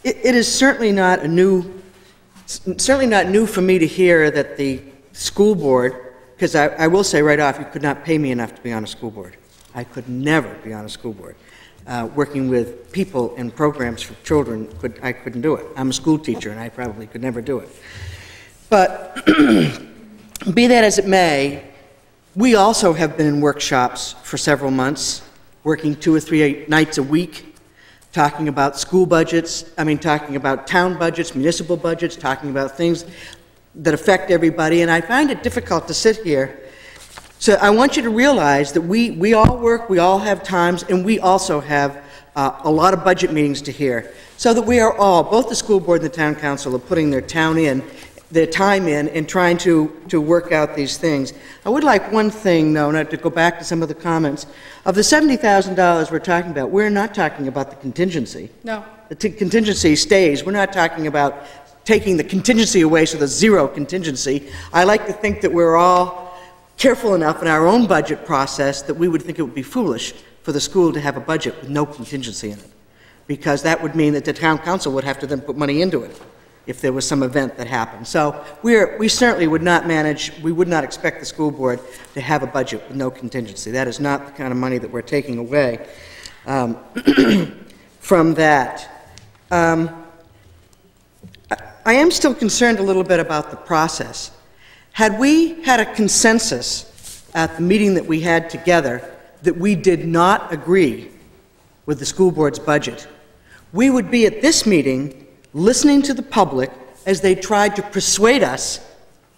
It it is certainly not a new, certainly not new for me to hear that the school board, because I, I will say right off, you could not pay me enough to be on a school board. I could never be on a school board. Uh, Working with people and programs for children, could, I couldn't do it. I'm a school teacher, and I probably could never do it. But be that as it may, we also have been in workshops for several months, working two or three nights a week, talking about school budgets, I mean, talking about town budgets, municipal budgets, talking about things that affect everybody, and I find it difficult to sit here. So I want you to realize that we, we all work, we all have times, and we also have uh, a lot of budget meetings to hear, so that we are all, both the school board and the town council, are putting their town in, their time in, and trying to, to work out these things. I would like one thing, though, not to go back to some of the comments. Of the $70,000 we're talking about, we're not talking about the contingency. No. The t- contingency stays. We're not talking about taking the contingency away so there's zero contingency. I like to think that we're all careful enough in our own budget process that we would think it would be foolish for the school to have a budget with no contingency in it. Because that would mean that the town council would have to then put money into it if there was some event that happened. So we're, we certainly would not manage, we would not expect the school board to have a budget with no contingency. That is not the kind of money that we're taking away um, from that. Um, I- I am still concerned a little bit about the process. Had we had a consensus at the meeting that we had together that we did not agree with the school board's budget, we would be at this meeting listening to the public as they tried to persuade us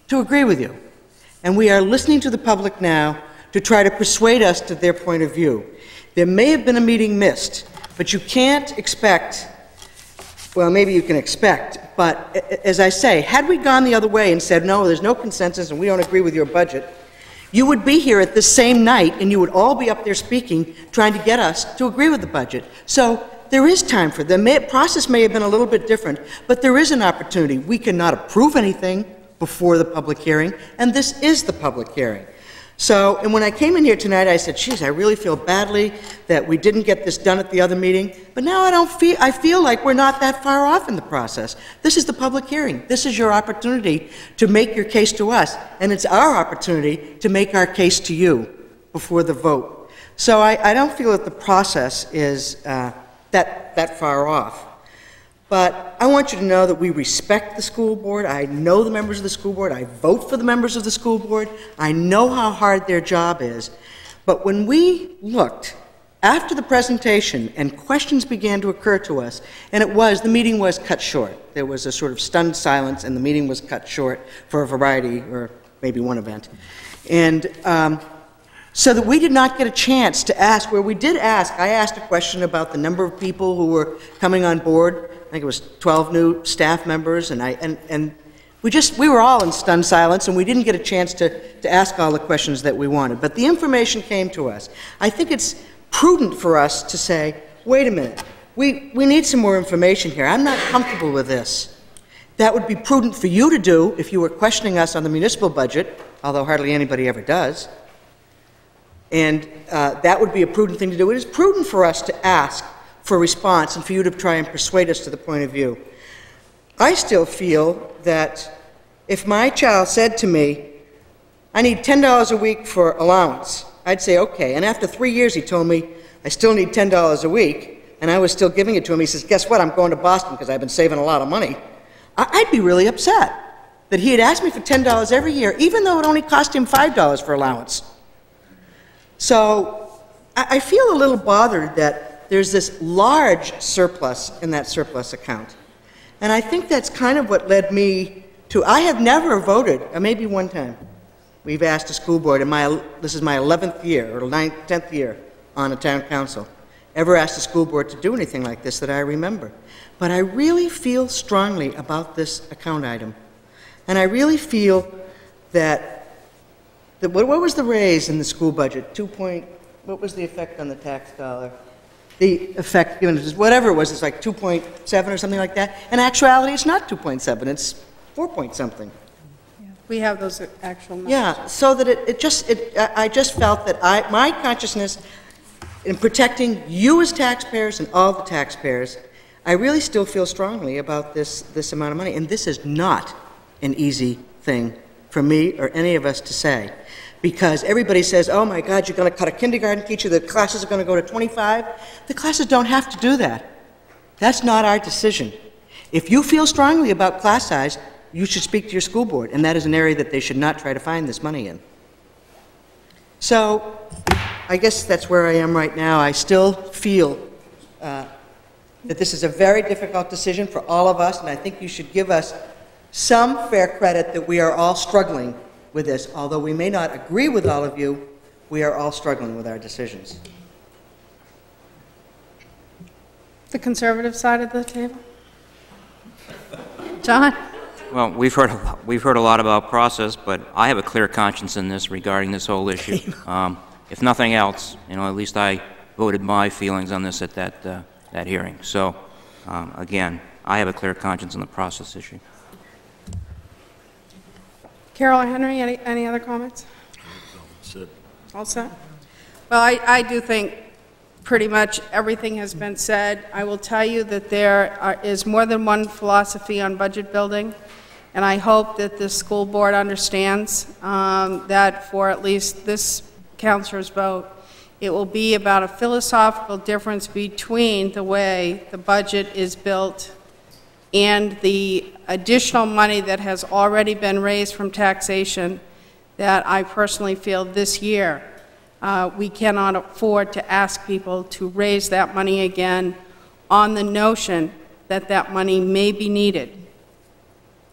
to agree with you. And we are listening to the public now to try to persuade us to their point of view. There may have been a meeting missed, but you can't expect, well, maybe you can expect, but as I say, had we gone the other way and said, no, there's no consensus and we don't agree with your budget, you would be here at the same night and you would all be up there speaking, trying to get us to agree with the budget. So there is time for them. The process may have been a little bit different, but there is an opportunity. We cannot approve anything before the public hearing, and this is the public hearing. So, and when I came in here tonight, I said, geez, I really feel badly that we didn't get this done at the other meeting. But now I don't feel, I feel like we're not that far off in the process. This is the public hearing. This is your opportunity to make your case to us. And it's our opportunity to make our case to you before the vote. So I, I don't feel that the process is uh, that, that far off. But I want you to know that we respect the school board. I know the members of the school board. I vote for the members of the school board. I know how hard their job is. But when we looked after the presentation and questions began to occur to us, and it was, the meeting was cut short. There was a sort of stunned silence, and the meeting was cut short for a variety, or maybe one event. And um, so that we did not get a chance to ask, where we did ask, I asked a question about the number of people who were coming on board. I think it was 12 new staff members, and, I, and, and We just, we were all in stunned silence, and we didn't get a chance to, to ask all the questions that we wanted. But the information came to us. I think it's prudent for us to say, wait a minute, we, we need some more information here. I'm not comfortable with this. That would be prudent for you to do if you were questioning us on the municipal budget, although hardly anybody ever does. And uh, that would be a prudent thing to do. It is prudent for us to ask for a response and for you to try and persuade us to the point of view. I still feel that if my child said to me, I need $10 a week for allowance, I'd say, okay. And after three years, he told me, I still need $10 a week, and I was still giving it to him. He says, Guess what? I'm going to Boston because I've been saving a lot of money. I- I'd be really upset that he had asked me for $10 every year, even though it only cost him $5 for allowance. So I, I feel a little bothered that there's this large surplus in that surplus account. And I think that's kind of what led me to, I have never voted, uh, maybe one time, we've asked the school board, my, this is my 11th year, or ninth, 10th year on a town council, ever asked the school board to do anything like this that I remember. But I really feel strongly about this account item. And I really feel that, that what, what was the raise in the school budget? Two point, what was the effect on the tax dollar? The effect, you know, whatever it was, it's like 2.7 or something like that. In actuality, it's not 2.7, it's 4 point something. We have those actual numbers. Yeah, so that it, it just, it, I I just felt that I, my consciousness in protecting you as taxpayers and all the taxpayers, I really still feel strongly about this, this amount of money. And this is not an easy thing for me or any of us to say. Because everybody says, oh my God, you're going to cut a kindergarten teacher, the classes are going to go to 25. The classes don't have to do that. That's not our decision. If you feel strongly about class size, you should speak to your school board, and that is an area that they should not try to find this money in. So, I guess that's where I am right now. I still feel uh, that this is a very difficult decision for all of us, and I think you should give us some fair credit that we are all struggling with this. Although we may not agree with all of you, we are all struggling with our decisions. The conservative side of the table? John? Well, we've heard, a lot- we've heard a lot about process, but I have a clear conscience in this regarding this whole issue. Um, If nothing else, you know, at least I voted my feelings on this at that, uh, that hearing. So, um, again, I have a clear conscience on the process issue. Carol or Henry, any, any other comments? Sid. All set? Well, I, I do think pretty much everything has been said. I will tell you that there are- is more than one philosophy on budget building, and I hope that the school board understands um, that for at least this councilor's vote, it will be about a philosophical difference between the way the budget is built and the additional money that has already been raised from taxation that I personally feel this year, uh, we cannot afford to ask people to raise that money again on the notion that that money may be needed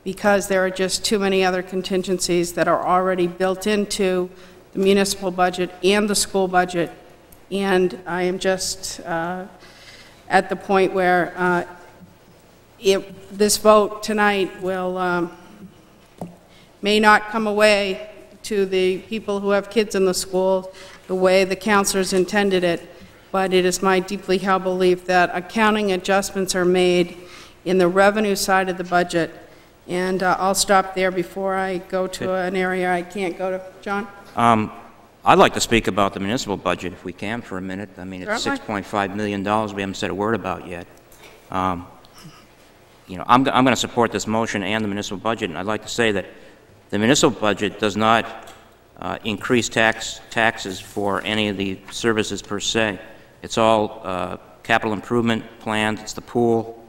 because there are just too many other contingencies that are already built into the municipal budget and the school budget. And I am just uh, at the point where uh, if this vote tonight will, um, may not come away to the people who have kids in the school the way the councilors intended it, but it is my deeply held belief that accounting adjustments are made in the revenue side of the budget. And uh, I'll stop there before I go to an area I can't go to. John? Um, I'd like to speak about the municipal budget if we can for a minute. I mean, it's $6.5 million we haven't said a word about yet. Um, You know, I'm, I'm going to support this motion and the municipal budget, and I'd like to say that the municipal budget does not uh, increase tax, taxes for any of the services per se. It's all uh, capital improvement plans, it's the pool,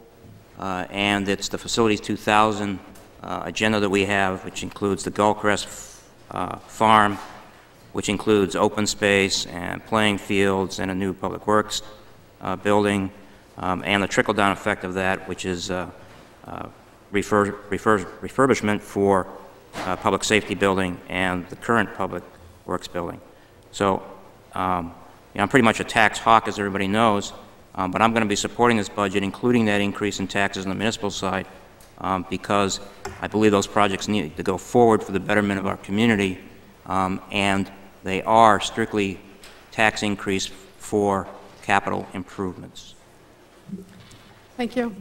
uh, and it's the Facilities 2000 uh, agenda that we have, which includes the Gullcrest uh, Farm, which includes open space and playing fields and a new public works uh, building, um, and the trickle-down effect of that, which is refur- refurbishment for uh, public safety building and the current public works building. So, um, you know, I'm pretty much a tax hawk, as everybody knows, um, but I'm going to be supporting this budget, including that increase in taxes on the municipal side, um, because I believe those projects need to go forward for the betterment of our community, um, and they are strictly tax increase for capital improvements. Thank you.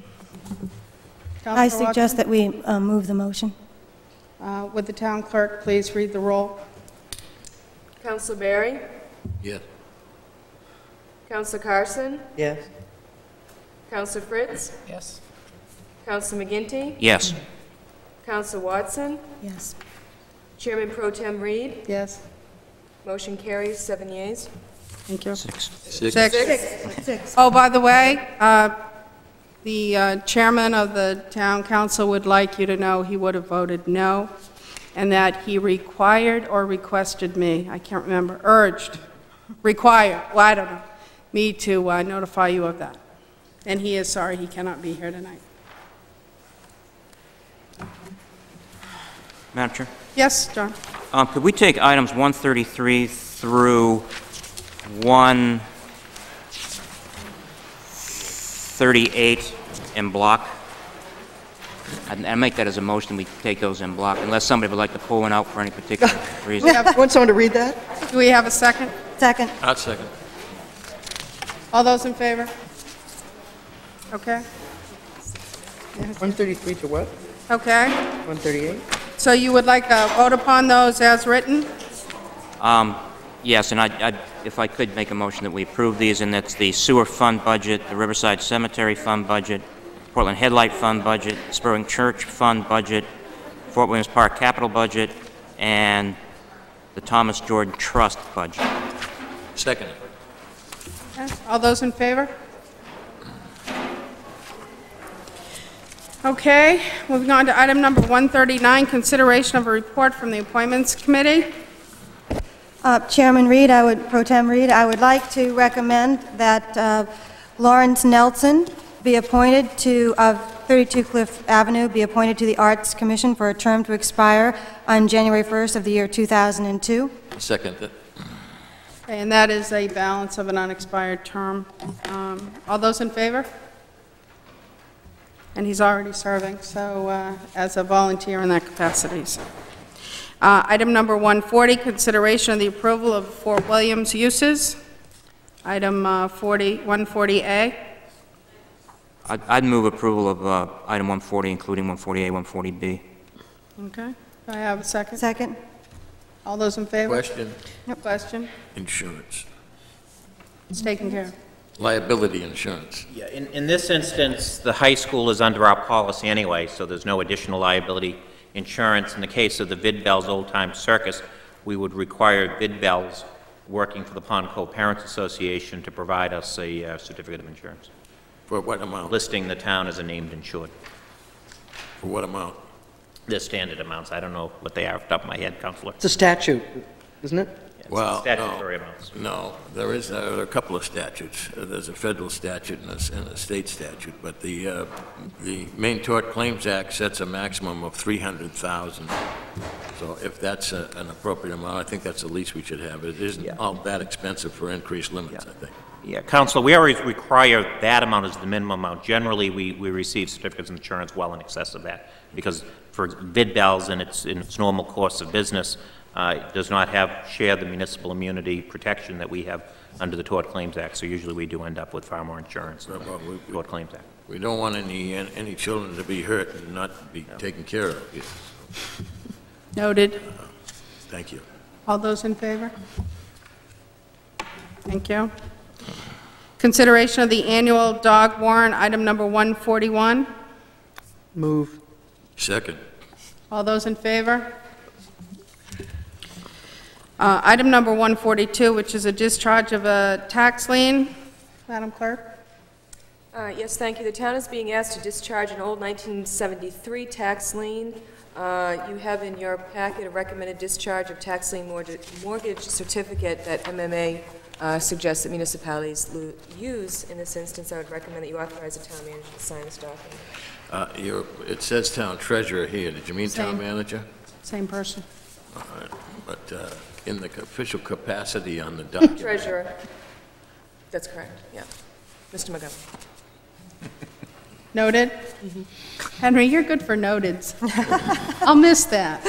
I Counselor suggest that we uh, move the motion. Uh, Would the town clerk please read the roll? Councilor Berry? Yes. Councilor Carson? Yes. Councilor Fritz? Yes. Councilor McGinty? Yes. Councilor Watson? Yes. Chairman Pro Tem Reed? Yes. Motion carries, seven yeas. Thank you. Six. Six. Six. Oh, by the way, uh, the uh, chairman of the town council would like you to know he would have voted no, and that he required or requested me, I can't remember, urged, required, well, I don't know, me to uh, notify you of that. And he is sorry he cannot be here tonight. Madam Chair? Yes, John? Um, Could we take items 133 through 138 in block? I'd I'd make that as a motion, we take those in block, unless somebody would like to pull one out for any particular reason. Want someone to read that? Do we have a second? Second. I'll second. All those in favor? Okay, 133 to what? okay. 138? So you would like to vote upon those as written? Um, Yes, and I, I- if I could make a motion that we approve these, and that's the sewer fund budget, the Riverside Cemetery fund budget, Portland Head Light fund budget, Spurwink Church fund budget, Fort Williams Park capital budget, and the Thomas Jordan Trust budget. Second. Okay, All those in favor? Okay, moving on to item number 139, consideration of a report from the Appointments Committee. Uh, Chairman Reed, I would, Pro Tem Reed, I would like to recommend that uh, Lawrence Nelson be appointed to, of 32 Cliff Avenue, be appointed to the Arts Commission for a term to expire on January 1st of the year 2002. Second. it. Okay, And that is a balance of an unexpired term. Um, All those in favor? And he's already serving, so uh, as a volunteer in that capacity. so. Uh, Item number 140, consideration of the approval of Fort Williams uses. Item uh, 40, 140A. I'd I'd move approval of uh, item 140, including 140A, 140B. Okay, do I have a second? Second. All those in favor? Question, No question? insurance, It's taken care of. liability insurance. Yeah, in, in this instance, the high school is under our policy anyway, so there's no additional liability insurance. In the case of the Vidbel's Old Time Circus, we would require Vidbel's, working for the Pond Cove Parents Association, to provide us a uh, certificate of insurance, For what amount? listing the town as a named insured. For what amount? They're standard amounts, I don't know what they are off the top of my head, Councilor. It's a statute, isn't it? Well, Statutory no. amounts. No, there is, uh, there are a couple of statutes. Uh, There's a federal statute and a, s- and a state statute, but the, uh, the Maine Tort Claims Act sets a maximum of 300,000. So if that's a- an appropriate amount, I think that's the least we should have. It isn't all that expensive for increased limits, I think. Yeah, Councilor, we always require that amount as the minimum amount. Generally, we, we receive certificates of insurance well in excess of that, because for Vidbel's in its, in its normal course of business, uh, it does not have, share the municipal immunity protection that we have under the Tort Claims Act, so usually we do end up with far more insurance than Well, we- Tort Claims Act. We don't want any, any children to be hurt and not be taken care of. Noted. Thank you. All those in favor? Thank you. Consideration of the annual dog warrant, item number 141. Move. Second. All those in favor? Uh, Item number 142, which is a discharge of a tax lien. Madam Clerk? Uh, Yes, thank you. The town is being asked to discharge an old 1973 tax lien. Uh, You have in your packet a recommended discharge of tax lien mortgage mortgage certificate that MMA uh, suggests that municipalities lo- use. In this instance, I would recommend that you authorize the town manager to sign this document. Uh, you're- It says town treasurer here. Did you mean town manager? Same person. All right. But uh, in the official capacity on the document. Treasurer. That's correct, yeah. Mr. Montgomery. Noted? Henry, you're good for noteds. I'll miss that.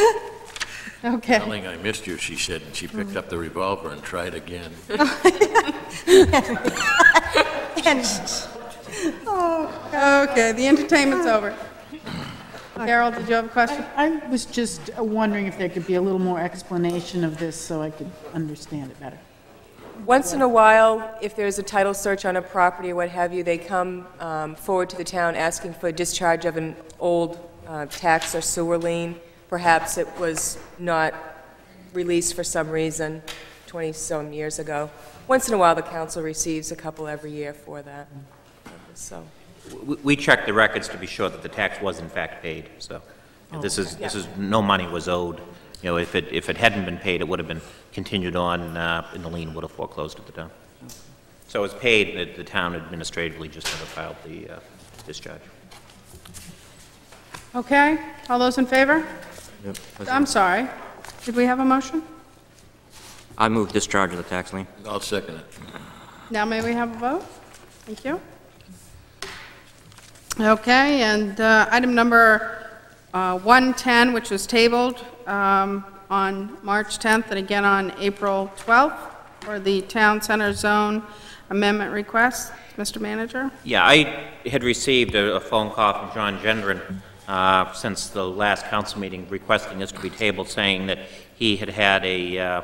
Okay. Telling I missed you, she said, and she picked up the revolver and tried again. Okay, the entertainment's over. Carol, did you have a question? I was just wondering if there could be a little more explanation of this so I could understand it better. Once in a while, if there's a title search on a property or what have you, they come um, forward to the town asking for discharge of an old uh, tax or sewer lien. Perhaps it was not released for some reason 20-some years ago. Once in a while, the council receives a couple every year for that. So, We- We checked the records to be sure that the tax was in fact paid, so this is, this is, no money was owed. You know, if it, if it hadn't been paid, it would have been continued on, uh, and the lien would have foreclosed at the time. So it was paid, the- the town administratively just never filed the uh, discharge. Okay, all those in favor? I'm sorry. Did we have a motion? I move discharge of the tax lien. I'll second it. Now may we have a vote? Thank you. Okay, and uh, item number uh, 110, which was tabled um, on March 10th and again on April 12th for the Town Center Zone Amendment request. Mr. Manager? Yeah, I had received a a phone call from John Gendron uh, since the last council meeting requesting this to be tabled, saying that he had had a, uh,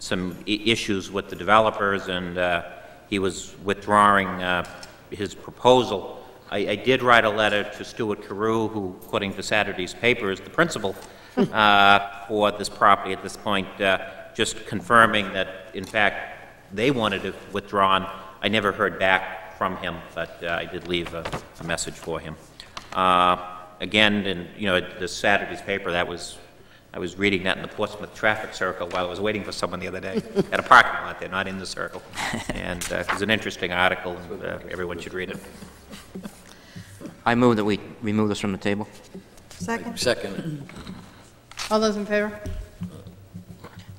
some i- issues with the developers, and uh, he was withdrawing uh, his proposal. I I did write a letter to Stuart Carew, who, according to Saturday's paper, is the principal uh, for this property at this point, uh, just confirming that, in fact, they wanted it withdrawn. I never heard back from him, but uh, I did leave a, a message for him. Uh, again, in you know this Saturday's paper, that was I was reading that in the Portsmouth traffic circle while I was waiting for someone the other day at a parking lot there, not in the circle, and uh, it was an interesting article, and uh, everyone should read it. I move that we remove this from the table. Second. Second. All those in favor?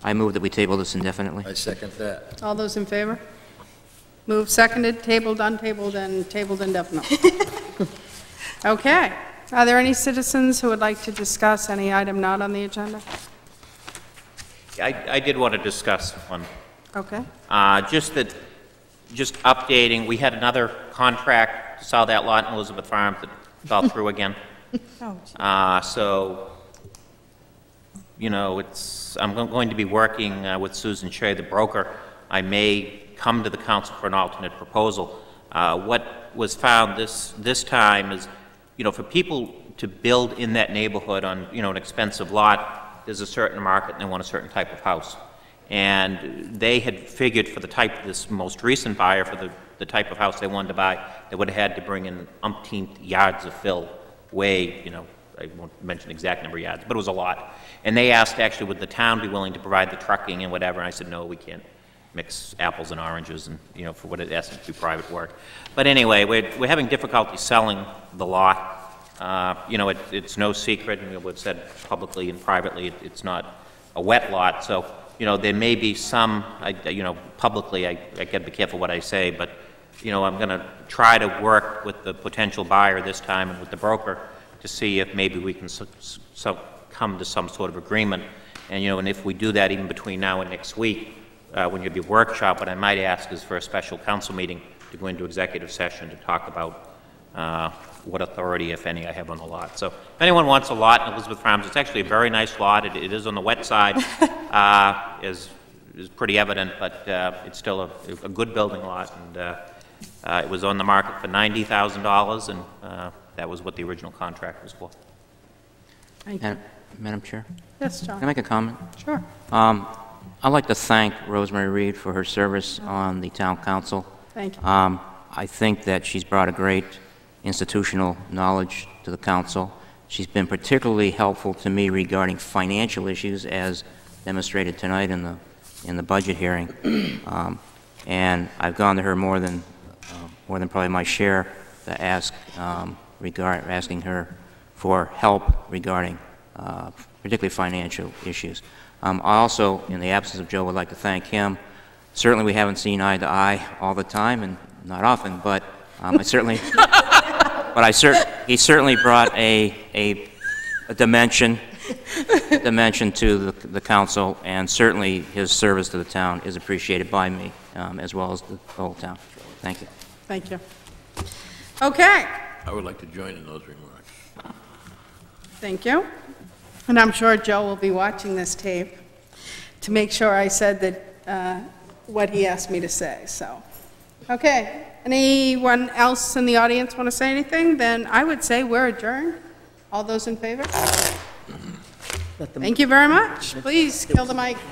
I move that we table this indefinitely. I second that. All those in favor? Moved, seconded, tabled, untabled, and tabled indefinitely. Okay. Are there any citizens who would like to discuss any item not on the agenda? I, I did want to discuss one Okay. Uh, Just that, just updating, we had another contract to sell that lot in Elizabeth Farms that fell through again. Oh, Uh, So, you know, it's, I'm go- going to be working uh, with Susan Shea, the broker. I may come to the council for an alternate proposal. Uh, What was found this, this time is, you know, for people to build in that neighborhood on, you know, an expensive lot, there's a certain market and they want a certain type of house. And they had figured for the type, this most recent buyer, for the, the type of house they wanted to buy, they would have had to bring in umpteen yards of fill, way, you know, I won't mention exact number of yards, but it was a lot. And they asked, actually, would the town be willing to provide the trucking and whatever? And I said, no, we can't mix apples and oranges and, you know, for what it has to be private work. But anyway, we're, we're having difficulty selling the lot. Uh, You know, it, it's no secret, and we've said publicly and privately, it- it's not a wet lot, so, you know, there may be some, I, you know, publicly, I, I gotta be careful what I say, but, you know, I'm gonna try to work with the potential buyer this time and with the broker to see if maybe we can so, so come to some sort of agreement. And, you know, and if we do that even between now and next week, uh, when you have your workshop, what I might ask is for a special council meeting to go into executive session to talk about uh, what authority, if any, I have on the lot. So if anyone wants a lot in Elizabeth Farms, it's actually a very nice lot. It, it is on the wet side, uh, is, is pretty evident, but uh, it's still a, a good building lot. And uh, uh, it was on the market for $90,000, and uh, that was what the original contract was for. Thank you. Madam- Madam Chair? Yes, John? Can I make a comment? Sure. Um, I'd like to thank Rosemary Reed for her service on the town council. Thank you. Um, I think that she's brought a great institutional knowledge to the council. She's been particularly helpful to me regarding financial issues, as demonstrated tonight in the, in the budget hearing. Um, And I've gone to her more than, uh, more than probably my share to ask, um, regard, asking her for help regarding uh, particularly financial issues. Um, I also, in the absence of Joe, would like to thank him. Certainly, we haven't seen eye to eye all the time, and not often, but um, I certainly, But I cer, he certainly brought a, a, a dimension, dimension to the, the council, and certainly his service to the town is appreciated by me, um, as well as the whole town. Thank you. Thank you. Okay, I would like to join in those remarks. thank you. And I'm sure Joe will be watching this tape to make sure I said that, uh, what he asked me to say, so. Okay, anyone else in the audience want to say anything? Then I would say we're adjourned. All those in favor? Thank you very much. Please, kill the mic.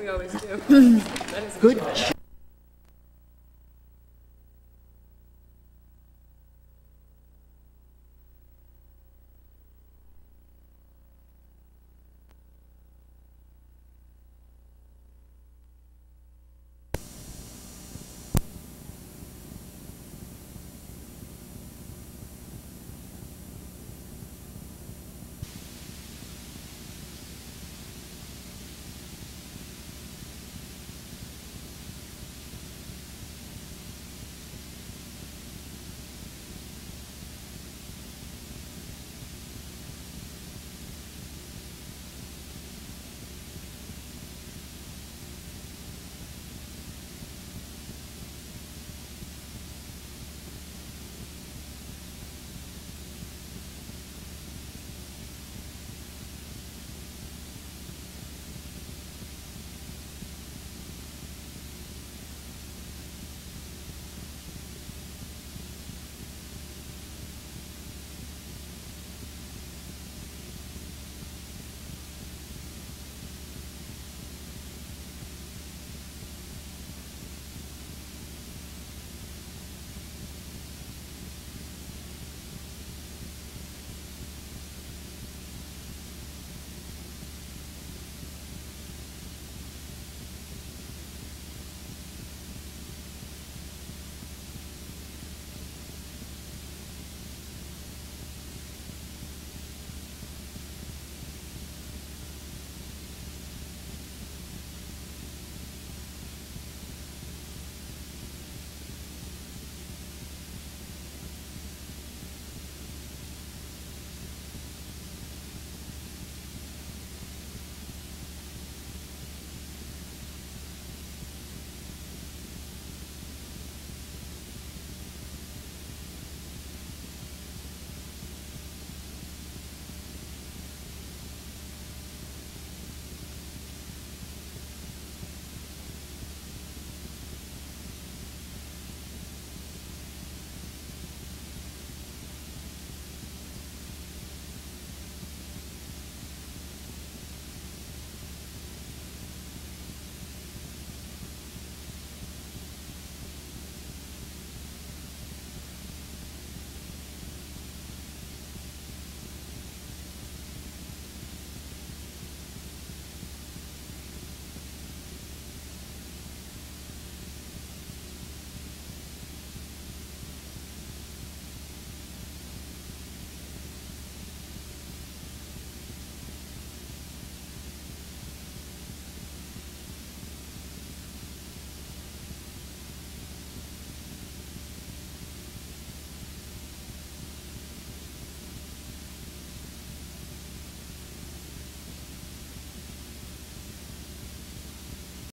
We always do. Good